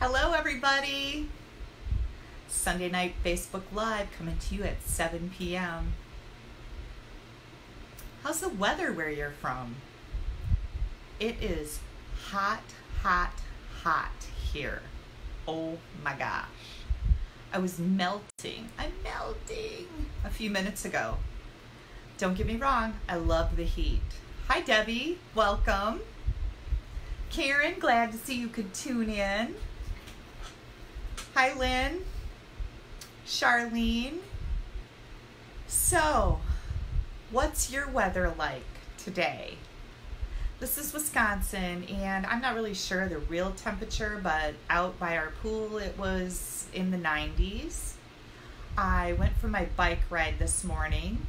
Hello, everybody. Sunday night Facebook Live coming to you at 7 p.m. How's the weather where you're from? It is hot, hot, hot here. Oh my gosh. I was melting. I'm melting a few minutes ago. Don't get me wrong, I love the heat. Hi, Debbie. Welcome. Karen, glad to see you could tune in. Hi, Lynn. Charlene. So, what's your weather like today? This is Wisconsin, and I'm not really sure the real temperature, but out by our pool it was in the 90s. I went for my bike ride this morning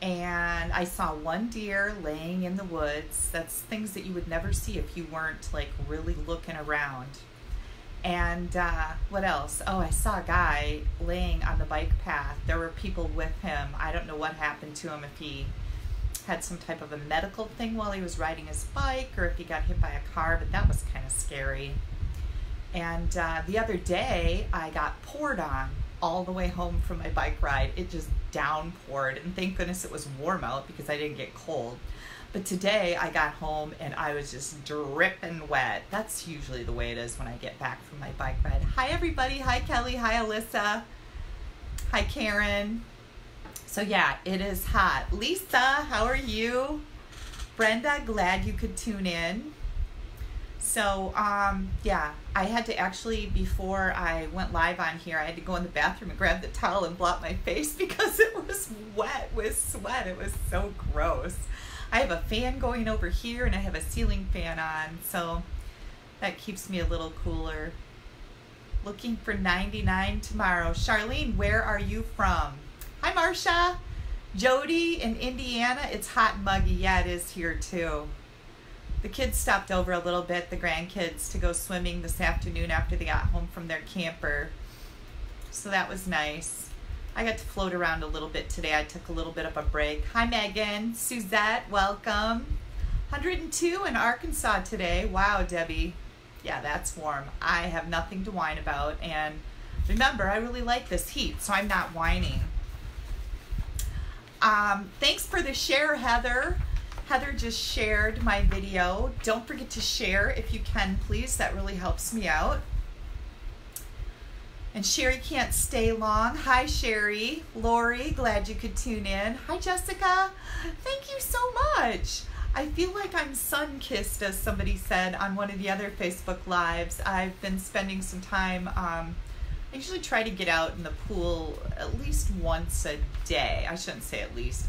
and I saw one deer laying in the woods. That's things that you would never see if you weren't like really looking around. And uh, what else? Oh, I saw a guy laying on the bike path. There were people with him. I don't know what happened to him if he had some type of a medical thing while he was riding his bike or if he got hit by a car, but that was kind of scary. And uh, the other day, I got poured on all the way home from my bike ride. It just downpoured, and thank goodness it was warm out because I didn't get cold. But today I got home and I was just dripping wet. That's usually the way it is when I get back from my bike ride. Hi, everybody. Hi, Kelly. Hi, Alyssa. Hi, Karen. So, yeah, it is hot. Lisa, how are you? Brenda, glad you could tune in. So, um, yeah, I had to actually, before I went live on here, I had to go in the bathroom and grab the towel and blot my face because it was wet with sweat. It was so gross. I have a fan going over here and I have a ceiling fan on, so that keeps me a little cooler. Looking for 99 tomorrow. Charlene, where are you from? Hi, Marcia. Jody in Indiana. It's hot and muggy. Yeah, it is here too. The kids stopped over a little bit, the grandkids, to go swimming this afternoon after they got home from their camper. So that was nice. I got to float around a little bit today. I took a little bit of a break. Hi, Megan. Suzette, welcome. 102 in Arkansas today. Wow, Debbie. Yeah, that's warm. I have nothing to whine about. And remember, I really like this heat, so I'm not whining. Um, thanks for the share, Heather. Heather just shared my video. Don't forget to share if you can, please. That really helps me out. And Sherry can't stay long. Hi, Sherry. Lori, glad you could tune in. Hi, Jessica. Thank you so much. I feel like I'm sun kissed, as somebody said on one of the other Facebook Lives. I've been spending some time. Um, I usually try to get out in the pool at least once a day. I shouldn't say at least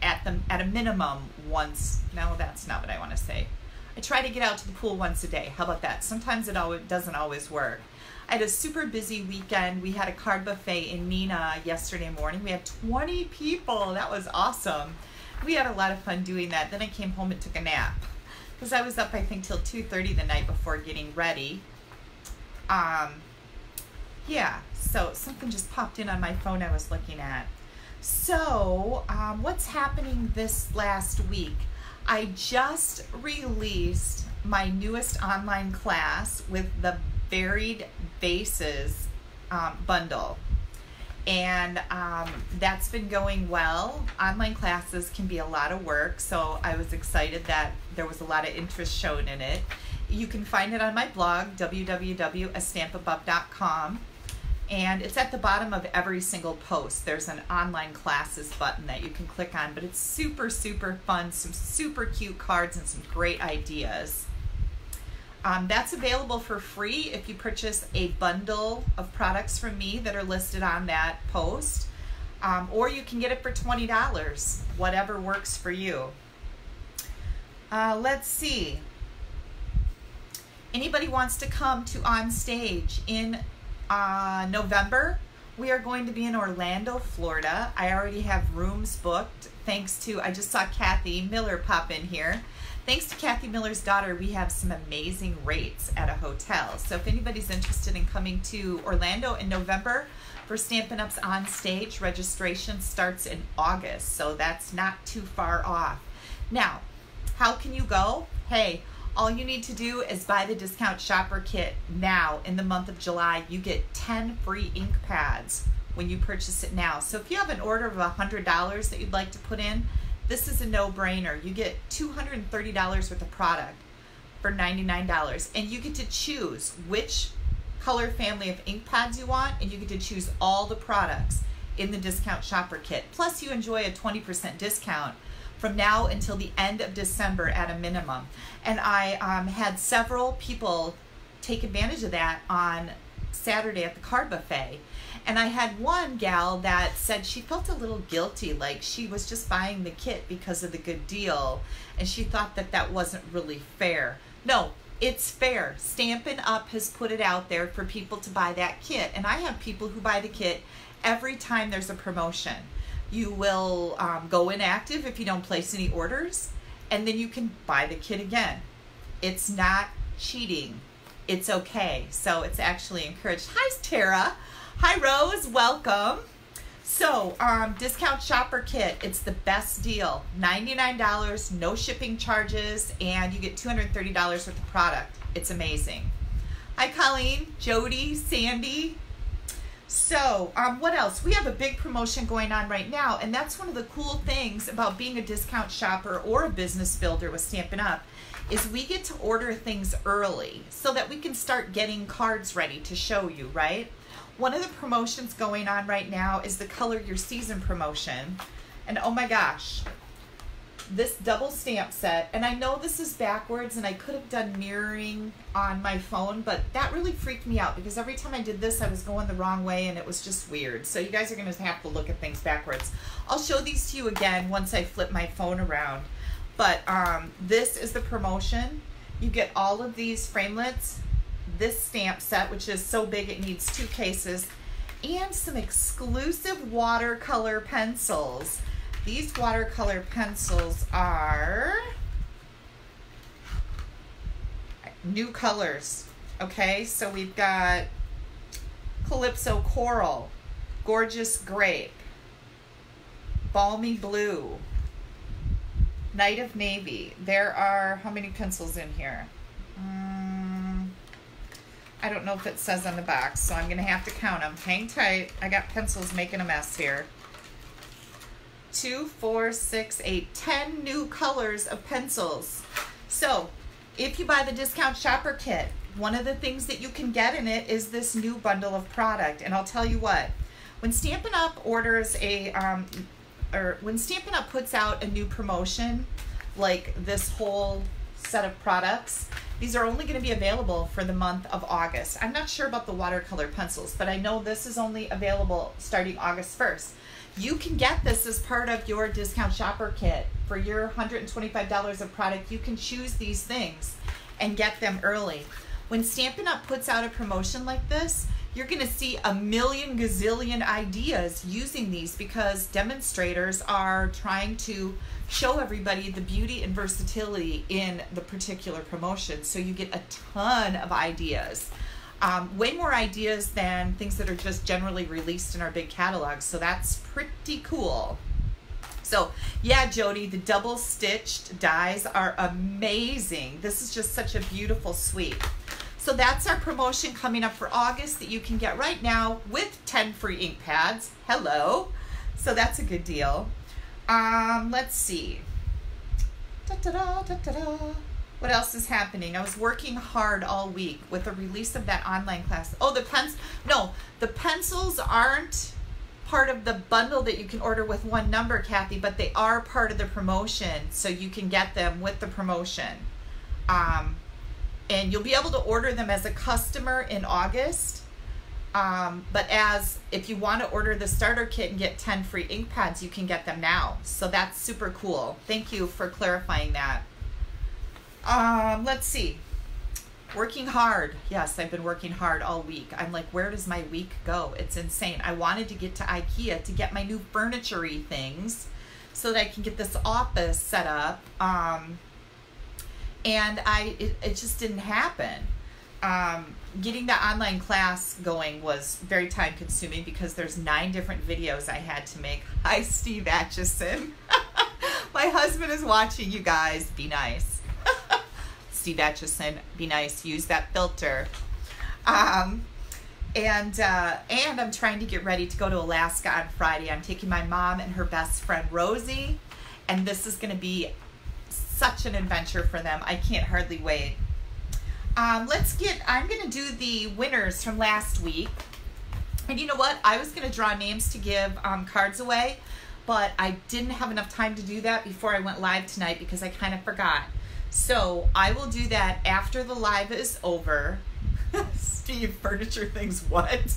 at the at a minimum once. No, that's not what I want to say. I try to get out to the pool once a day. How about that? Sometimes it always doesn't always work. I had a super busy weekend. We had a card buffet in Neenah yesterday morning. We had 20 people. That was awesome. We had a lot of fun doing that. Then I came home and took a nap because I was up I think till 2:30 the night before getting ready. Um, yeah. So something just popped in on my phone I was looking at. So, um, what's happening this last week? I just released my newest online class with the Varied Vases um, bundle. And um, that's been going well. Online classes can be a lot of work, so I was excited that there was a lot of interest shown in it. You can find it on my blog, www.astampabove.com and it's at the bottom of every single post. There's an online classes button that you can click on, but it's super, super fun, some super cute cards and some great ideas. Um, that's available for free if you purchase a bundle of products from me that are listed on that post. Um, or you can get it for $20, whatever works for you. Uh, let's see. Anybody wants to come to on stage in uh, November, we are going to be in Orlando, Florida. I already have rooms booked thanks to, I just saw Kathy Miller pop in here. Thanks to Kathy Miller's daughter, we have some amazing rates at a hotel. So if anybody's interested in coming to Orlando in November for Stampin' Up's on stage, registration starts in August. So that's not too far off. Now, how can you go? Hey, All you need to do is buy the discount shopper kit now in the month of July. You get 10 free ink pads when you purchase it now. So if you have an order of $100 that you'd like to put in, this is a no-brainer. You get $230 worth of product for $99 and you get to choose which color family of ink pads you want and you get to choose all the products in the discount shopper kit. Plus you enjoy a 20% discount from now until the end of December at a minimum. And I um, had several people take advantage of that on Saturday at the card buffet. And I had one gal that said she felt a little guilty, like she was just buying the kit because of the good deal, and she thought that that wasn't really fair. No, it's fair. Stampin' Up! has put it out there for people to buy that kit, and I have people who buy the kit every time there's a promotion. You will um, go inactive if you don't place any orders, and then you can buy the kit again. It's not cheating. It's okay. So it's actually encouraged. Hi, Tara. Hi, Rose. Welcome. So, um, discount shopper kit. It's the best deal. $99, no shipping charges, and you get $230 worth of product. It's amazing. Hi, Colleen, Jody, Sandy, so, um, what else? We have a big promotion going on right now, and that's one of the cool things about being a discount shopper or a business builder with Stampin' Up! is we get to order things early so that we can start getting cards ready to show you, right? One of the promotions going on right now is the Color Your Season promotion. And oh my gosh, this double stamp set, and I know this is backwards and I could have done mirroring on my phone, but that really freaked me out because every time I did this, I was going the wrong way and it was just weird. So you guys are gonna have to look at things backwards. I'll show these to you again once I flip my phone around. But um, this is the promotion. You get all of these framelits, this stamp set, which is so big it needs two cases, and some exclusive watercolor pencils. These watercolor pencils are new colors. Okay, so we've got Calypso Coral, Gorgeous Grape, Balmy Blue, Night of Navy. There are, how many pencils in here? Um, I don't know if it says on the box, so I'm going to have to count them. Hang tight. I got pencils making a mess here two, four, six, eight, ten new colors of pencils. So if you buy the discount shopper kit, one of the things that you can get in it is this new bundle of product. And I'll tell you what, when Stampin' Up! orders a, um, or when Stampin' Up! puts out a new promotion, like this whole set of products, these are only going to be available for the month of August. I'm not sure about the watercolor pencils, but I know this is only available starting August 1st. You can get this as part of your discount shopper kit. For your $125 of product, you can choose these things and get them early. When Stampin' Up! puts out a promotion like this, you're going to see a million gazillion ideas using these because demonstrators are trying to show everybody the beauty and versatility in the particular promotion. So you get a ton of ideas um, way more ideas than things that are just generally released in our big catalogs. So that's pretty cool. So yeah, Jody, the double stitched dies are amazing. This is just such a beautiful suite. So that's our promotion coming up for August that you can get right now with 10 free ink pads. Hello. So that's a good deal. Um, let's see. Da, da, da, what else is happening? I was working hard all week with the release of that online class. Oh, the pens. No, the pencils aren't part of the bundle that you can order with one number, Kathy, but they are part of the promotion, so you can get them with the promotion. Um, and you'll be able to order them as a customer in August. Um, but as if you want to order the starter kit and get 10 free ink pads, you can get them now. So that's super cool. Thank you for clarifying that. Um, let's see. Working hard. Yes, I've been working hard all week. I'm like, where does my week go? It's insane. I wanted to get to IKEA to get my new furniture things so that I can get this office set up. Um, and I it, it just didn't happen. Um, getting the online class going was very time consuming because there's nine different videos I had to make. Hi, Steve Acheson. my husband is watching you guys. Be nice. Steve Acheson. Be nice. Use that filter. Um, and uh, and I'm trying to get ready to go to Alaska on Friday. I'm taking my mom and her best friend Rosie, and this is going to be such an adventure for them. I can't hardly wait. Um, let's get. I'm going to do the winners from last week. And you know what? I was going to draw names to give um, cards away, but I didn't have enough time to do that before I went live tonight because I kind of forgot. So I will do that after the live is over. Steve, furniture things, what?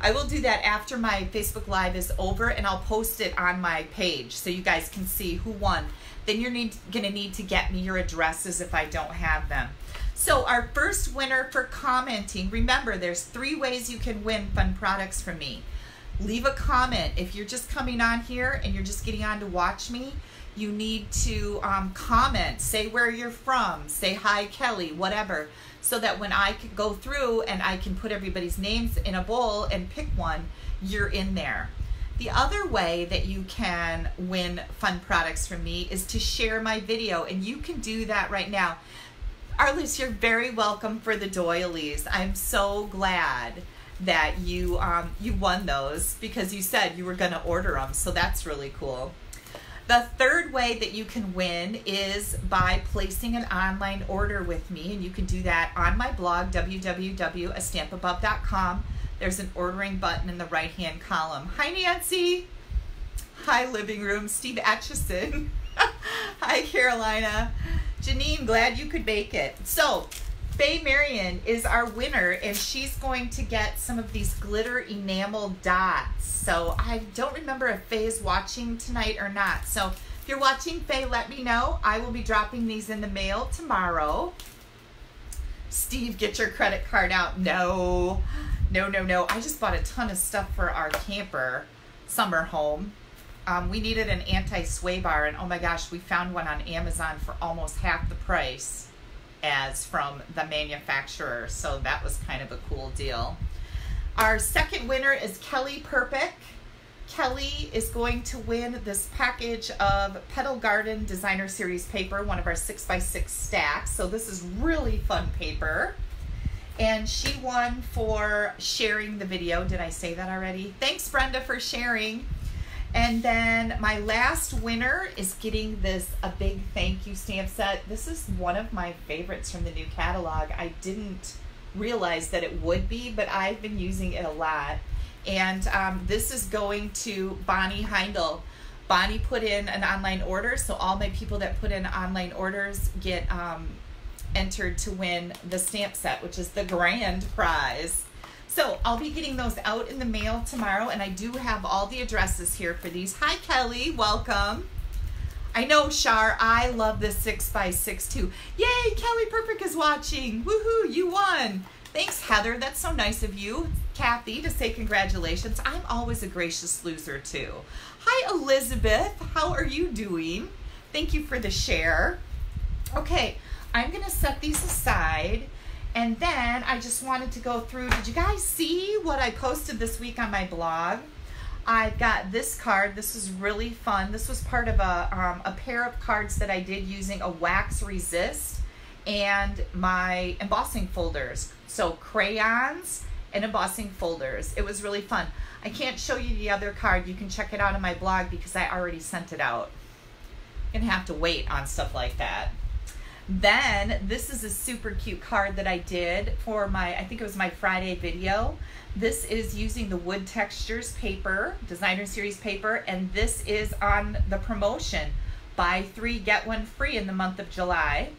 I will do that after my Facebook Live is over and I'll post it on my page so you guys can see who won. Then you're need, gonna need to get me your addresses if I don't have them. So our first winner for commenting, remember there's three ways you can win fun products from me. Leave a comment. If you're just coming on here and you're just getting on to watch me, you need to um, comment, say where you're from, say hi Kelly, whatever, so that when I can go through and I can put everybody's names in a bowl and pick one, you're in there. The other way that you can win fun products from me is to share my video, and you can do that right now. Arliss, you're very welcome for the doilies. I'm so glad that you um, you won those because you said you were going to order them, so that's really cool. The third way that you can win is by placing an online order with me, and you can do that on my blog, www.astampabove.com. There's an ordering button in the right hand column. Hi, Nancy. Hi, living room. Steve Acheson. Hi, Carolina. Janine, glad you could make it. So, Faye Marion is our winner, and she's going to get some of these glitter enamel dots. So, I don't remember if Faye is watching tonight or not. So, if you're watching, Faye, let me know. I will be dropping these in the mail tomorrow. Steve, get your credit card out. No, no, no, no. I just bought a ton of stuff for our camper summer home um, we needed an anti-sway bar and oh my gosh we found one on amazon for almost half the price as from the manufacturer so that was kind of a cool deal. Our second winner is kelly perpick. Kelly is going to win this package of petal garden designer series paper one of our six by six stacks. So this is really fun paper. And she won for sharing the video. Did i say that already? Thanks brenda for sharing and then my last winner is getting this a big thank you stamp set. This is one of my favorites from the new catalog. I didn't realize that it would be, but I've been using it a lot. And um, this is going to Bonnie Heindel. Bonnie put in an online order, so all my people that put in online orders get um, entered to win the stamp set, which is the grand prize. So I'll be getting those out in the mail tomorrow, and I do have all the addresses here for these. Hi, Kelly. Welcome. I know, Shar, I love this 6x6 too. Yay, Kelly Perfect is watching. Woohoo, you won. Thanks, Heather. That's so nice of you. Kathy, to say congratulations. I'm always a gracious loser, too. Hi, Elizabeth. How are you doing? Thank you for the share. Okay, I'm going to set these aside and then I just wanted to go through. Did you guys see what I posted this week on my blog? I've got this card. This is really fun. This was part of a, um, a pair of cards that I did using a wax resist and my embossing folders. So crayons and embossing folders. It was really fun. I can't show you the other card. You can check it out on my blog because I already sent it out. You're going to have to wait on stuff like that. Then this is a super cute card that I did for my, I think it was my Friday video. This is using the Wood Textures paper, designer series paper, and this is on the promotion. Buy three, get one free in the month of July.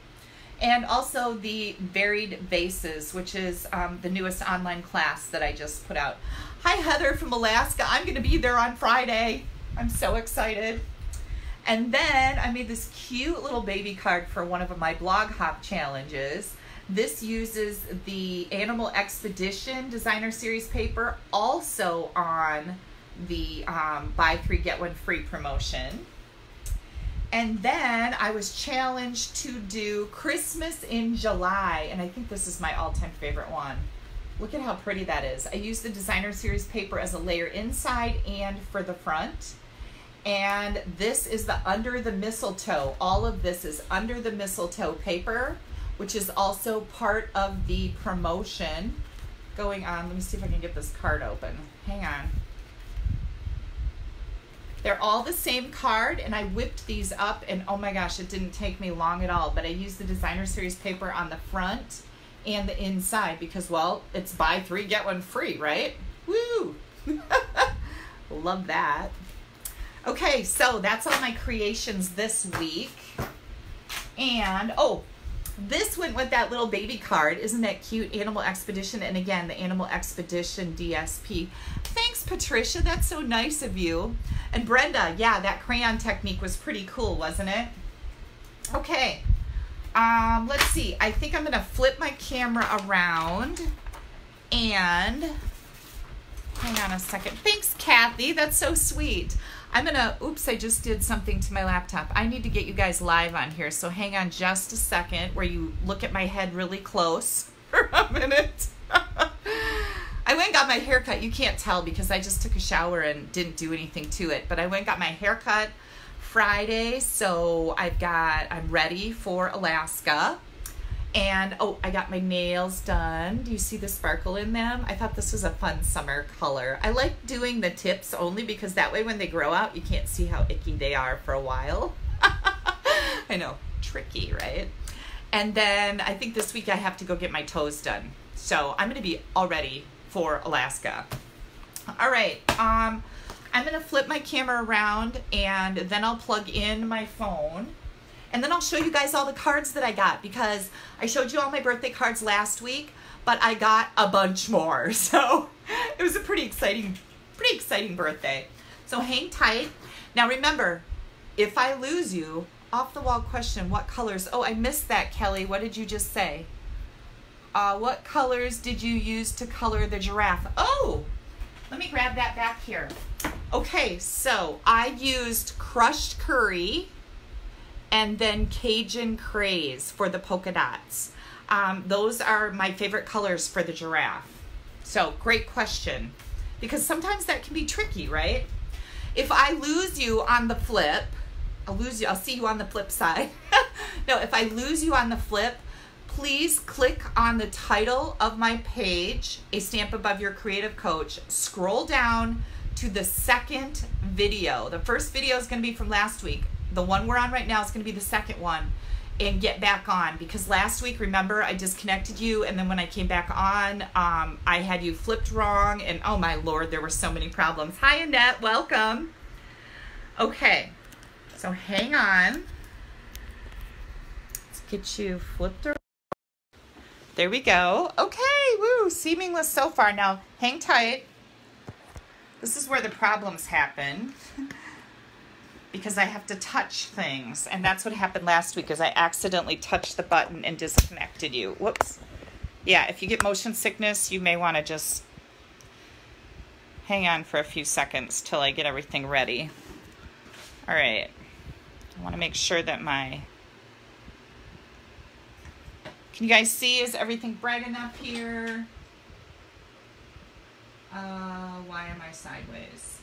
And also the Varied Vases, which is um, the newest online class that I just put out. Hi, Heather from Alaska. I'm going to be there on Friday. I'm so excited. And then I made this cute little baby card for one of my blog hop challenges. This uses the Animal Expedition Designer Series paper, also on the um, buy three, get one free promotion. And then I was challenged to do Christmas in July, and I think this is my all time favorite one. Look at how pretty that is. I used the Designer Series paper as a layer inside and for the front. And this is the Under the Mistletoe. All of this is Under the Mistletoe paper which is also part of the promotion going on. Let me see if I can get this card open. Hang on. They're all the same card, and I whipped these up, and oh my gosh, it didn't take me long at all. But I used the designer series paper on the front and the inside because, well, it's buy three, get one free, right? Woo! Love that. Okay, so that's all my creations this week. And, oh, this went with that little baby card. Isn't that cute? Animal Expedition. And again, the Animal Expedition DSP. Thanks, Patricia. That's so nice of you. And Brenda, yeah, that crayon technique was pretty cool, wasn't it? Okay. Um, let's see. I think I'm going to flip my camera around and hang on a second. Thanks, Kathy. That's so sweet. I'm gonna, oops, I just did something to my laptop. I need to get you guys live on here, so hang on just a second where you look at my head really close for a minute. I went and got my hair cut. You can't tell because I just took a shower and didn't do anything to it, but I went and got my hair cut Friday, so I've got, I'm ready for Alaska. And oh, I got my nails done. Do you see the sparkle in them? I thought this was a fun summer color. I like doing the tips only because that way when they grow out, you can't see how icky they are for a while. I know, tricky, right? And then I think this week I have to go get my toes done. So I'm to be all ready for Alaska. All right. Um, I'm to flip my camera around and then I'll plug in my phone. And then I'll show you guys all the cards that I got because I showed you all my birthday cards last week, but I got a bunch more. So it was a pretty exciting, pretty exciting birthday. So hang tight. Now remember, if I lose you, off the wall question, what colors? Oh, I missed that, Kelly. What did you just say? Uh, what colors did you use to color the giraffe? Oh, let me grab that back here. Okay, so I used crushed curry and then Cajun Craze for the polka dots. Um, those are my favorite colors for the giraffe. So, great question. Because sometimes that can be tricky, right? If I lose you on the flip, I'll lose you, I'll see you on the flip side. no, if I lose you on the flip, please click on the title of my page, A Stamp Above Your Creative Coach. Scroll down to the second video. The first video is going to be from last week the one we're on right now is going to be the second one and get back on. Because last week remember i disconnected you and then when i came back on um, i had you flipped wrong and oh my lord there were so many problems. Hi annette welcome. Okay so hang on. Let's get you flipped around there we go. Okay woo seamless so far. Now hang tight. This is where the problems happen because I have to touch things. And that's what happened last week is I accidentally touched the button and disconnected you. Whoops. Yeah, if you get motion sickness, you may want to just hang on for a few seconds till I get everything ready. All right. I want to make sure that my... Can you guys see? Is everything bright enough here? Uh, why am I sideways?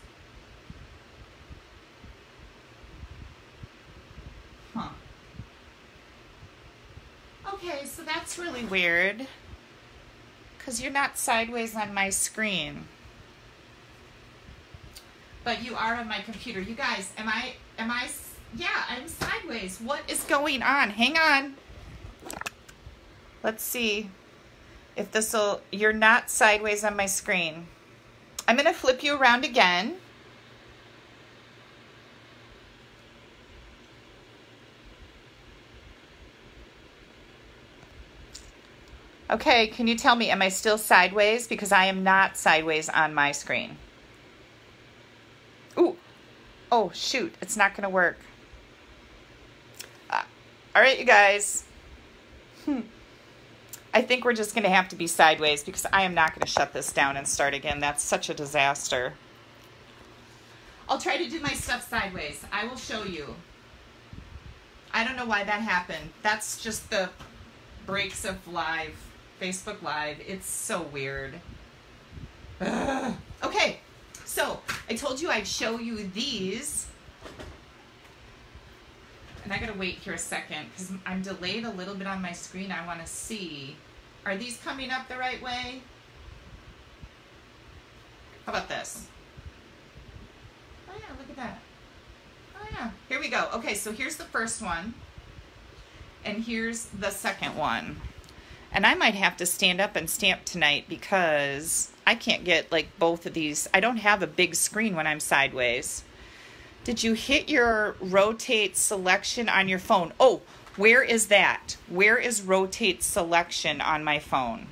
Huh. Okay, so that's really weird. Because you're not sideways on my screen. But you are on my computer. You guys, am I, am I, yeah, I'm sideways. What is going on? Hang on. Let's see if this will, you're not sideways on my screen. I'm going to flip you around again. Okay, can you tell me, am I still sideways? Because I am not sideways on my screen. Ooh, oh shoot, it's not gonna work. Uh, all right, you guys. Hmm. I think we're just gonna have to be sideways because I am not gonna shut this down and start again. That's such a disaster. I'll try to do my stuff sideways. I will show you. I don't know why that happened. That's just the breaks of live. Facebook Live. It's so weird. Ugh. Okay, so I told you I'd show you these. and I gotta wait here a second because I'm delayed a little bit on my screen. I want to see. Are these coming up the right way? How about this? Oh yeah, look at that. Oh yeah, here we go. Okay, so here's the first one. And here's the second one. And I might have to stand up and stamp tonight because I can't get like both of these. I don't have a big screen when I'm sideways. Did you hit your rotate selection on your phone? Oh, where is that? Where is rotate selection on my phone?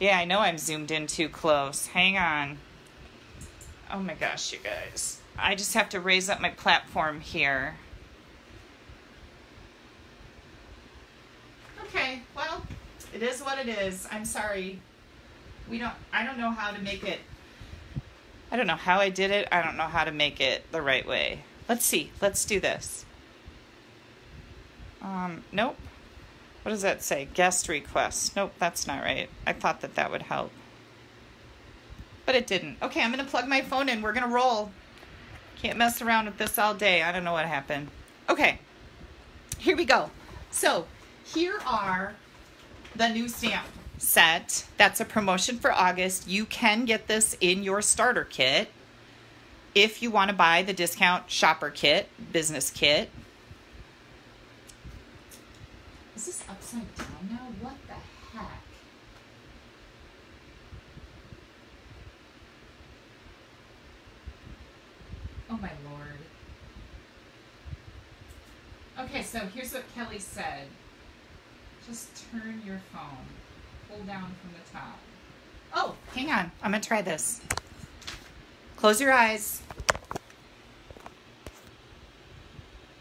Yeah, I know I'm zoomed in too close. Hang on. Oh my gosh, you guys. I just have to raise up my platform here. Okay, well, it is what it is. I'm sorry. We don't I don't know how to make it I don't know how I did it. I don't know how to make it the right way. Let's see. Let's do this. Um, nope. What does that say? Guest request. Nope, that's not right. I thought that that would help. But it didn't. Okay, I'm going to plug my phone in. We're going to roll. Can't mess around with this all day. I don't know what happened. Okay, here we go. So, here are the new stamp set. That's a promotion for August. You can get this in your starter kit if you want to buy the discount shopper kit, business kit. Is this upside down now? What the heck? Oh my lord. Okay, so here's what Kelly said. Just turn your phone pull down from the top. Oh, hang on. I'm going to try this. Close your eyes.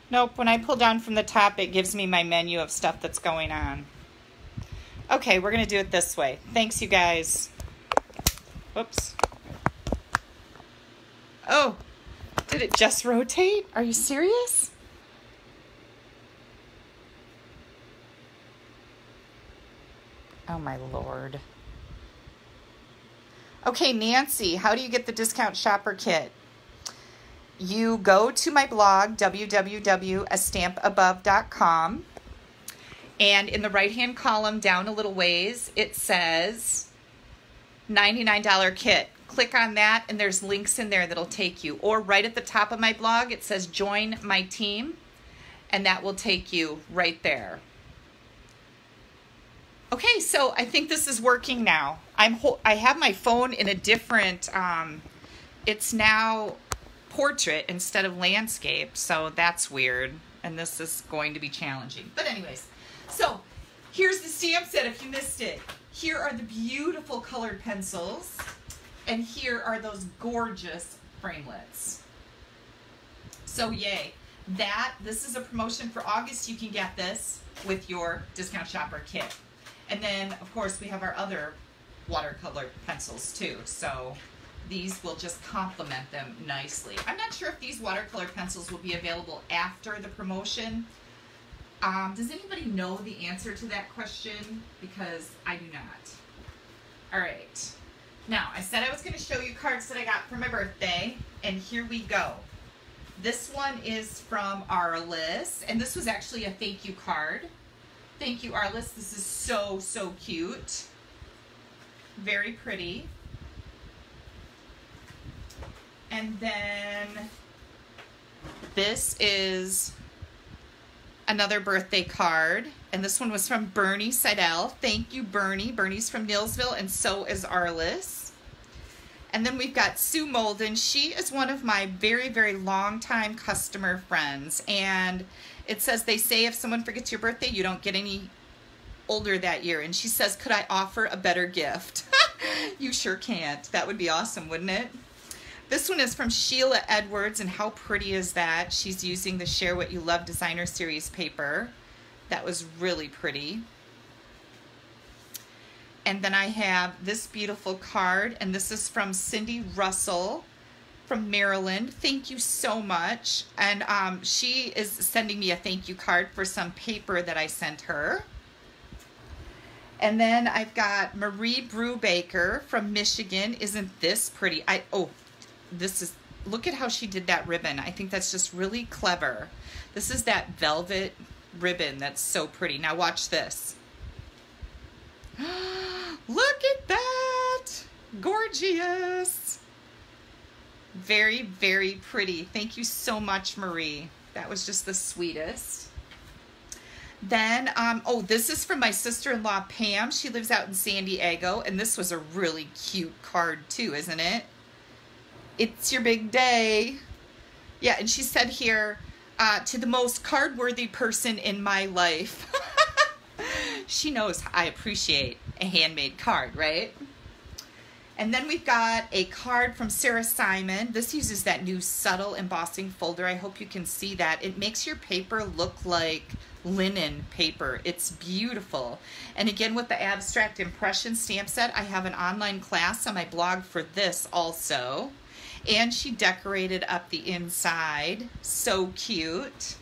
Nope, when I pull down from the top, it gives me my menu of stuff that's going on. Okay, we're going to do it this way. Thanks, you guys. Whoops. Oh, did it just rotate? Are you serious? Oh my lord. Okay, Nancy, how do you get the discount shopper kit? You go to my blog, www.astampabove.com, and in the right hand column down a little ways, it says $99 kit. Click on that, and there's links in there that'll take you. Or right at the top of my blog, it says Join My Team, and that will take you right there. Okay, so I think this is working now. I'm I have my phone in a different um it's now portrait instead of landscape, so that's weird and this is going to be challenging. But anyways, so here's the stamp set if you missed it. Here are the beautiful colored pencils and here are those gorgeous framelits. So yay. That this is a promotion for August. You can get this with your discount shopper kit. And then, of course, we have our other watercolor pencils too. So these will just complement them nicely. I'm not sure if these watercolor pencils will be available after the promotion. Um, does anybody know the answer to that question? Because I do not. All right. Now, I said I was going to show you cards that I got for my birthday, and here we go. This one is from Arliss, and this was actually a thank you card. Thank you, Arliss. This is so, so cute. Very pretty. And then this is another birthday card. And this one was from Bernie Seidel. Thank you, Bernie. Bernie's from Neillsville, and so is Arliss. And then we've got Sue Molden. She is one of my very, very long time customer friends. And it says they say if someone forgets your birthday, you don't get any older that year. And she says, could I offer a better gift? you sure can't. That would be awesome, wouldn't it? This one is from Sheila Edwards, and how pretty is that? She's using the Share What You Love Designer Series paper. That was really pretty. And then I have this beautiful card, and this is from Cindy Russell from Maryland. Thank you so much. And um, she is sending me a thank you card for some paper that I sent her. And then I've got Marie Brubaker from Michigan. Isn't this pretty? I Oh, this is look at how she did that ribbon. I think that's just really clever. This is that velvet ribbon that's so pretty. Now watch this. look at that! Gorgeous! Very, very pretty. Thank you so much, Marie. That was just the sweetest. Then, um, oh, this is from my sister-in-law, Pam. She lives out in San Diego, and this was a really cute card too, isn't it? It's your big day. Yeah, and she said here, uh, to the most card-worthy person in my life. she knows I appreciate a handmade card, right? And then we've got a card from Sarah Simon. This uses that new subtle embossing folder. I hope you can see that. It makes your paper look like linen paper. It's beautiful. And again, with the abstract impression stamp set, I have an online class on my blog for this also. And she decorated up the inside. So cute.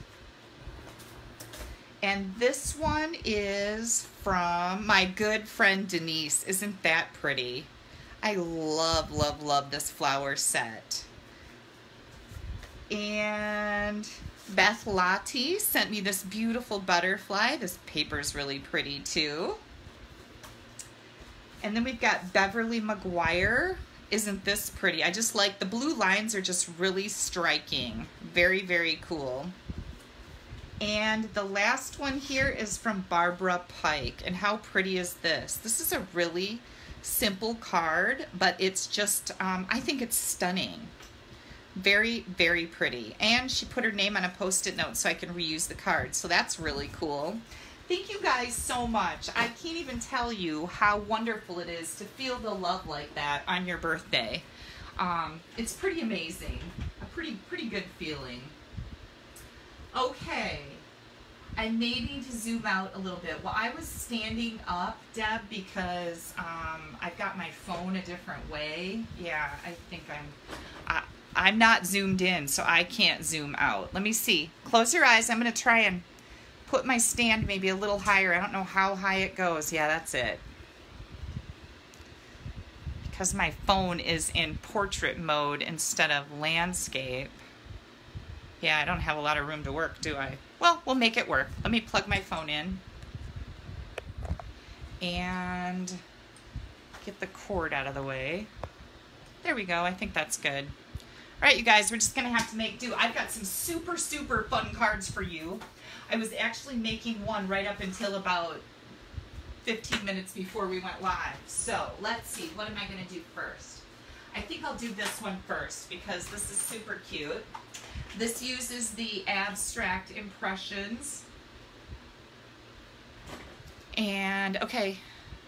And this one is from my good friend Denise. Isn't that pretty? I love, love, love this flower set. And Beth Lottie sent me this beautiful butterfly. This paper is really pretty too. And then we've got Beverly McGuire. Isn't this pretty? I just like the blue lines are just really striking. Very, very cool. And the last one here is from Barbara Pike. And how pretty is this? This is a really simple card, but it's just, um, I think it's stunning. Very, very pretty. And she put her name on a post-it note so I can reuse the card. So that's really cool. Thank you guys so much. I can't even tell you how wonderful it is to feel the love like that on your birthday. Um, it's pretty amazing. A pretty, pretty good feeling. Okay. I may need to zoom out a little bit. Well, I was standing up, Deb, because um, I've got my phone a different way. Yeah, I think I'm... I, I'm not zoomed in, so I can't zoom out. Let me see. Close your eyes. I'm going to try and put my stand maybe a little higher. I don't know how high it goes. Yeah, that's it. Because my phone is in portrait mode instead of landscape. Yeah, I don't have a lot of room to work, do I? Well, we'll make it work. Let me plug my phone in. And get the cord out of the way. There we go. I think that's good. All right, you guys, we're just going to have to make do. I've got some super, super fun cards for you. I was actually making one right up until about 15 minutes before we went live. So let's see, what am I going to do first? I think I'll do this one first because this is super cute. This uses the abstract impressions. And okay,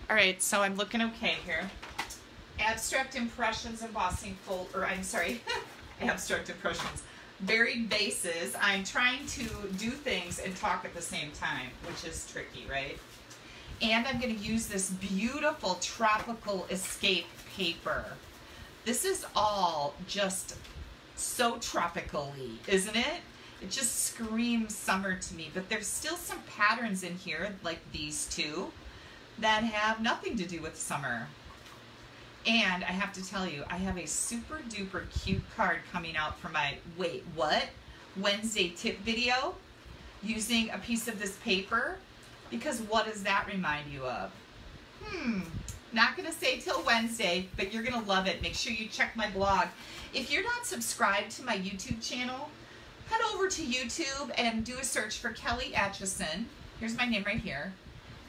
all right, so I'm looking okay here. Abstract impressions embossing folder, I'm sorry, abstract impressions. Varied Vases. I'm trying to do things and talk at the same time, which is tricky, right? And I'm going to use this beautiful tropical escape paper. This is all just so tropically, isn't it? It just screams summer to me, but there's still some patterns in here, like these two, that have nothing to do with summer. And I have to tell you, I have a super duper cute card coming out for my, wait, what? Wednesday tip video using a piece of this paper. Because what does that remind you of? Hmm, not going to say till Wednesday, but you're going to love it. Make sure you check my blog. If you're not subscribed to my YouTube channel, head over to YouTube and do a search for Kelly Acheson. Here's my name right here.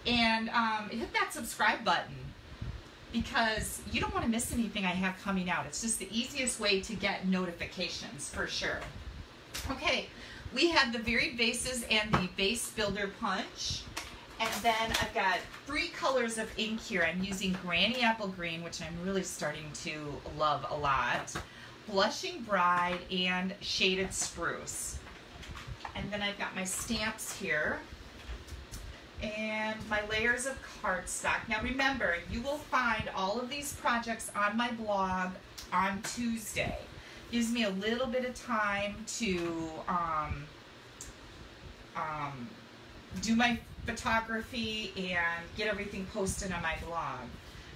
And um, hit that subscribe button because you don't want to miss anything I have coming out. It's just the easiest way to get notifications for sure. Okay, we have the varied vases and the vase builder punch. And then I've got three colors of ink here. I'm using Granny Apple Green, which I'm really starting to love a lot. Blushing Bride and Shaded Spruce. And then I've got my stamps here and my layers of cardstock. Now remember, you will find all of these projects on my blog on Tuesday. Gives me a little bit of time to um, um, do my photography and get everything posted on my blog.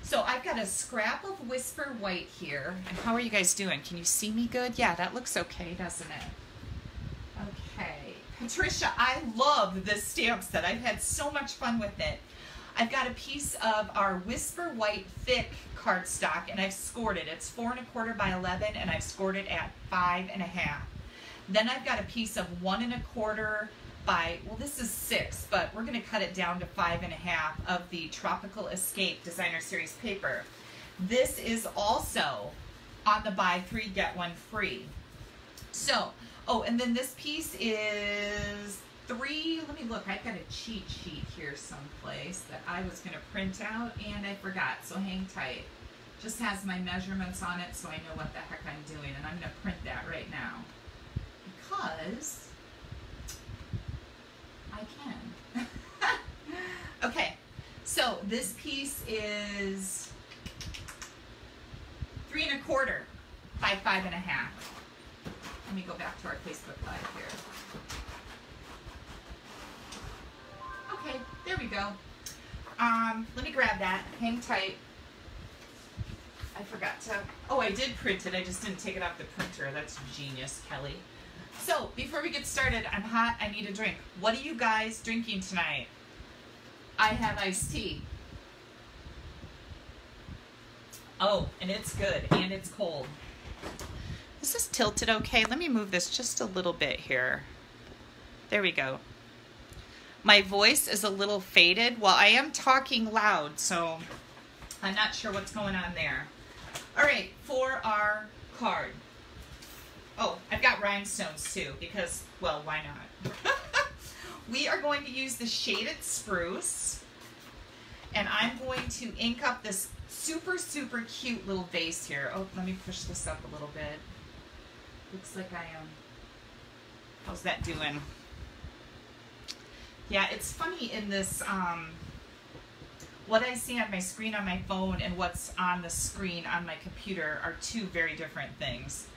So I've got a scrap of Whisper White here. And how are you guys doing? Can you see me good? Yeah, that looks okay, doesn't it? Okay. Patricia, I love this stamp set. I've had so much fun with it. I've got a piece of our Whisper White Thick cardstock and I've scored it. It's four and a quarter by 11 and I've scored it at five and a half. Then I've got a piece of one and a quarter by, well this is six, but we're gonna cut it down to five and a half of the Tropical Escape Designer Series paper. This is also on the buy three, get one free. So, oh, and then this piece is three, let me look, I've got a cheat sheet here someplace that I was gonna print out and I forgot, so hang tight. Just has my measurements on it so I know what the heck I'm doing and I'm gonna print that right now. Because I can. okay, so this piece is three and a quarter by five and a half. Let me go back to our Facebook Live here. Okay, there we go. Um, let me grab that. Hang tight. I forgot to, oh, I did print it. I just didn't take it off the printer. That's genius, Kelly. So, before we get started, I'm hot. I need a drink. What are you guys drinking tonight? I have iced tea. Oh, and it's good, and it's cold. This is tilted okay. Let me move this just a little bit here. There we go. My voice is a little faded. Well, I am talking loud, so I'm not sure what's going on there. All right, for our card. Oh, I've got rhinestones too, because, well, why not? we are going to use the Shaded Spruce, and I'm going to ink up this super, super cute little vase here. Oh, let me push this up a little bit. Looks like I am. How's that doing? Yeah, it's funny in this, um, what I see on my screen on my phone and what's on the screen on my computer are two very different things.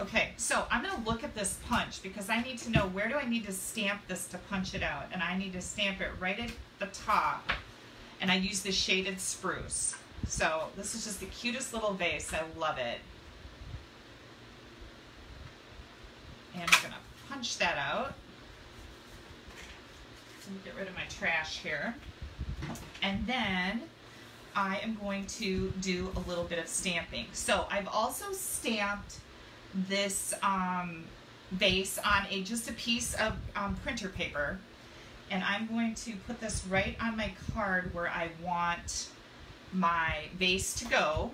Okay, so I'm going to look at this punch because I need to know where do I need to stamp this to punch it out. And I need to stamp it right at the top. And I use the shaded spruce. So this is just the cutest little vase. I love it. And I'm going to punch that out. Let me get rid of my trash here. And then I am going to do a little bit of stamping. So I've also stamped this um, base on a just a piece of um, printer paper. And I'm going to put this right on my card where I want my vase to go.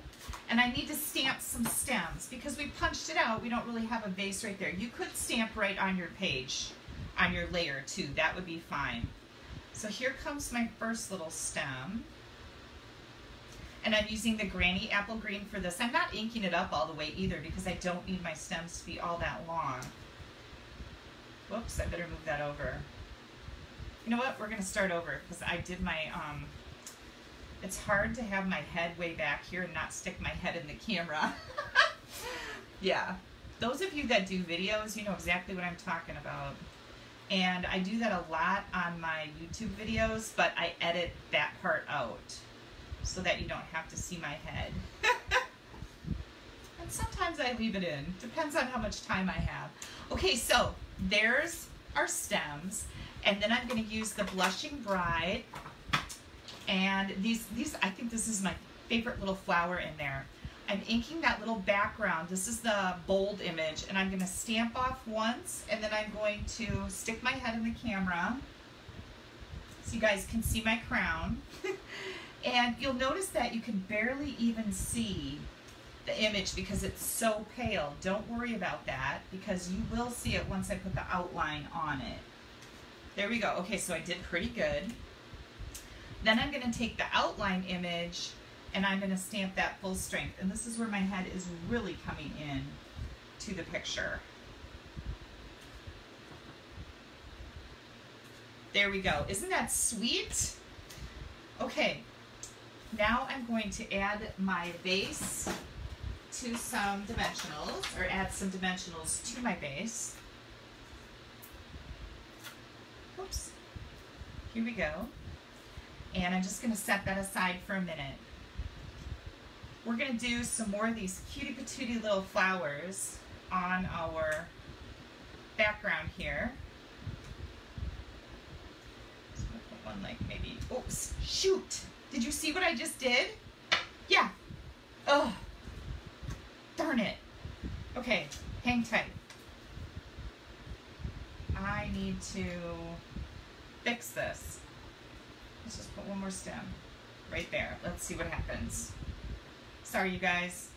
And I need to stamp some stems because we punched it out. We don't really have a vase right there. You could stamp right on your page on your layer too. That would be fine. So here comes my first little stem. And I'm using the Granny Apple Green for this. I'm not inking it up all the way either because I don't need my stems to be all that long. Whoops, I better move that over. You know what? We're going to start over because I did my, um, it's hard to have my head way back here and not stick my head in the camera. yeah. Those of you that do videos, you know exactly what I'm talking about. And I do that a lot on my YouTube videos, but I edit that part out so that you don't have to see my head. and sometimes I leave it in. Depends on how much time I have. Okay, so there's our stems. And then I'm going to use the Blushing Bride. And these, these, I think this is my favorite little flower in there. I'm inking that little background. This is the bold image and I'm going to stamp off once and then I'm going to stick my head in the camera so you guys can see my crown. and you'll notice that you can barely even see the image because it's so pale. Don't worry about that because you will see it once I put the outline on it. There we go. Okay, so I did pretty good. Then I'm going to take the outline image and I'm going to stamp that full strength. And this is where my head is really coming in to the picture. There we go. Isn't that sweet? Okay, now I'm going to add my base to some dimensionals, or add some dimensionals to my base. Oops. Here we go. And I'm just going to set that aside for a minute. we're going to do some more of these cutie patootie little flowers on our background here. So one like maybe, oops, shoot. Did you see what I just did? Yeah. Oh, darn it. Okay, hang tight. I need to fix this. Let's just put one more stem right there. Let's see what happens. Sorry, you guys.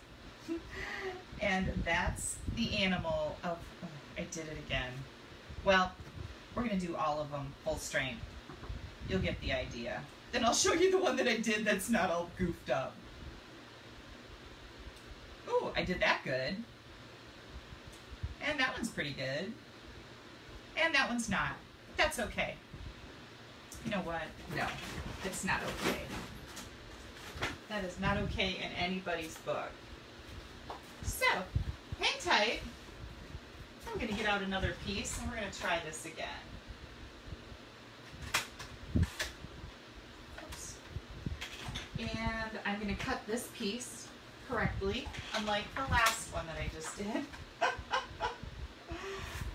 and that's the animal of, oh, I did it again. Well, we're gonna do all of them full strength. You'll get the idea. Then I'll show you the one that I did that's not all goofed up. Ooh, I did that good. And that one's pretty good. And that one's not. That's okay. You know what? No, it's not okay. That is not okay in anybody's book. So, hang tight. I'm going to get out another piece and we're going to try this again. Oops. And I'm going to cut this piece correctly, unlike the last one that I just did.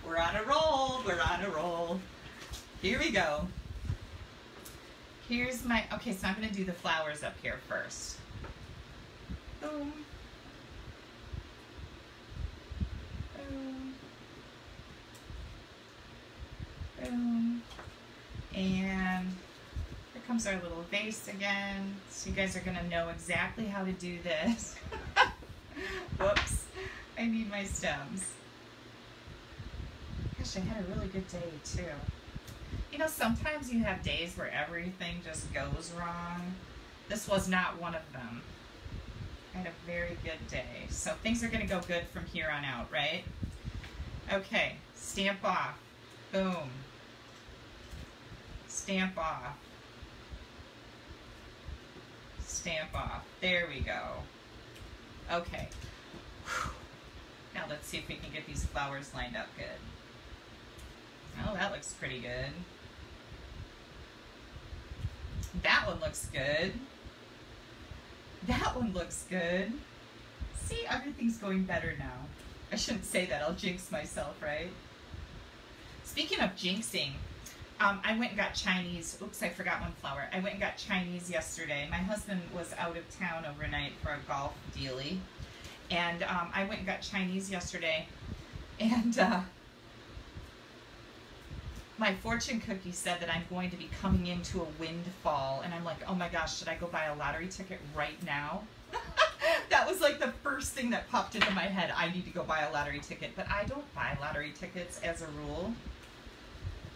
we're on a roll, we're on a roll. Here we go. Here's my, okay, so I'm going to do the flowers up here first. Boom. Boom. Boom. And comes our little vase again. So you guys are to know exactly how to do this. Whoops. I need my stems. Gosh, I had a really good day too. You know, sometimes you have days where everything just goes wrong. This was not one of them. I had a very good day. So things are to go good from here on out, right? Okay, stamp off. Boom. Stamp off. Stamp off. There we go. Okay. Now let's see if we can get these flowers lined up good. Oh, that looks pretty good. That one looks good. That one looks good. See, everything's going better now. I shouldn't say that, I'll jinx myself, right? Speaking of jinxing, um, I went and got Chinese. Oops, I forgot one flower. I went and got Chinese yesterday. My husband was out of town overnight for a golf dealie. And um, I went and got Chinese yesterday. And uh, my fortune cookie said that I'm going to be coming into a windfall. And I'm like, oh my gosh, should I go buy a lottery ticket right now? that was like the first thing that popped into my head. I need to go buy a lottery ticket. But I don't buy lottery tickets as a rule.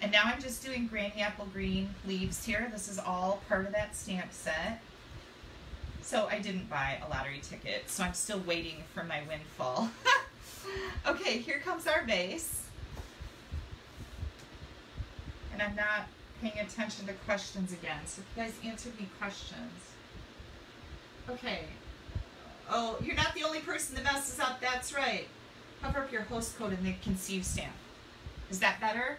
And now I'm just doing granny apple green leaves here. This is all part of that stamp set. So I didn't buy a lottery ticket. So I'm still waiting for my windfall. okay, here comes our vase and I'm not paying attention to questions again. So if you guys answered me questions. Okay. Oh, you're not the only person that messes up. That's right. Cover up your host code and the conceive stamp. Is that better?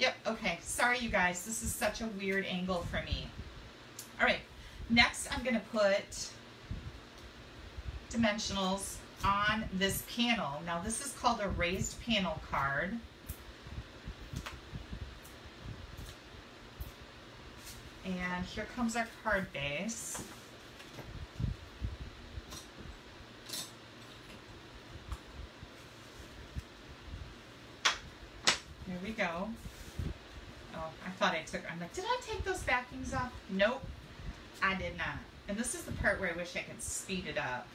Yep, okay. Sorry, you guys. This is such a weird angle for me. All right. Next, I'm going to put dimensionals on this panel. Now, this is called a raised panel card. And here comes our card base. Here we go. I thought I took, I'm like, did I take those backings off? Nope, I did not. And this is the part where I wish I could speed it up.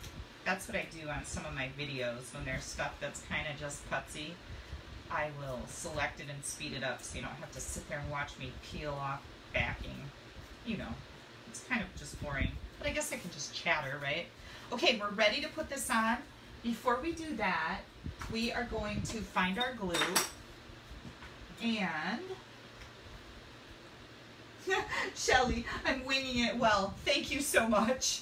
That's what I do on some of my videos when there's stuff that's kind of just putsy. I will select it and speed it up so you don't have to sit there and watch me peel off backing. You know, it's kind of just boring. But I guess I can just chatter, right? Okay, we're ready to put this on. Before we do that, we are going to find our glue and Shelly, I'm winging it well. Thank you so much.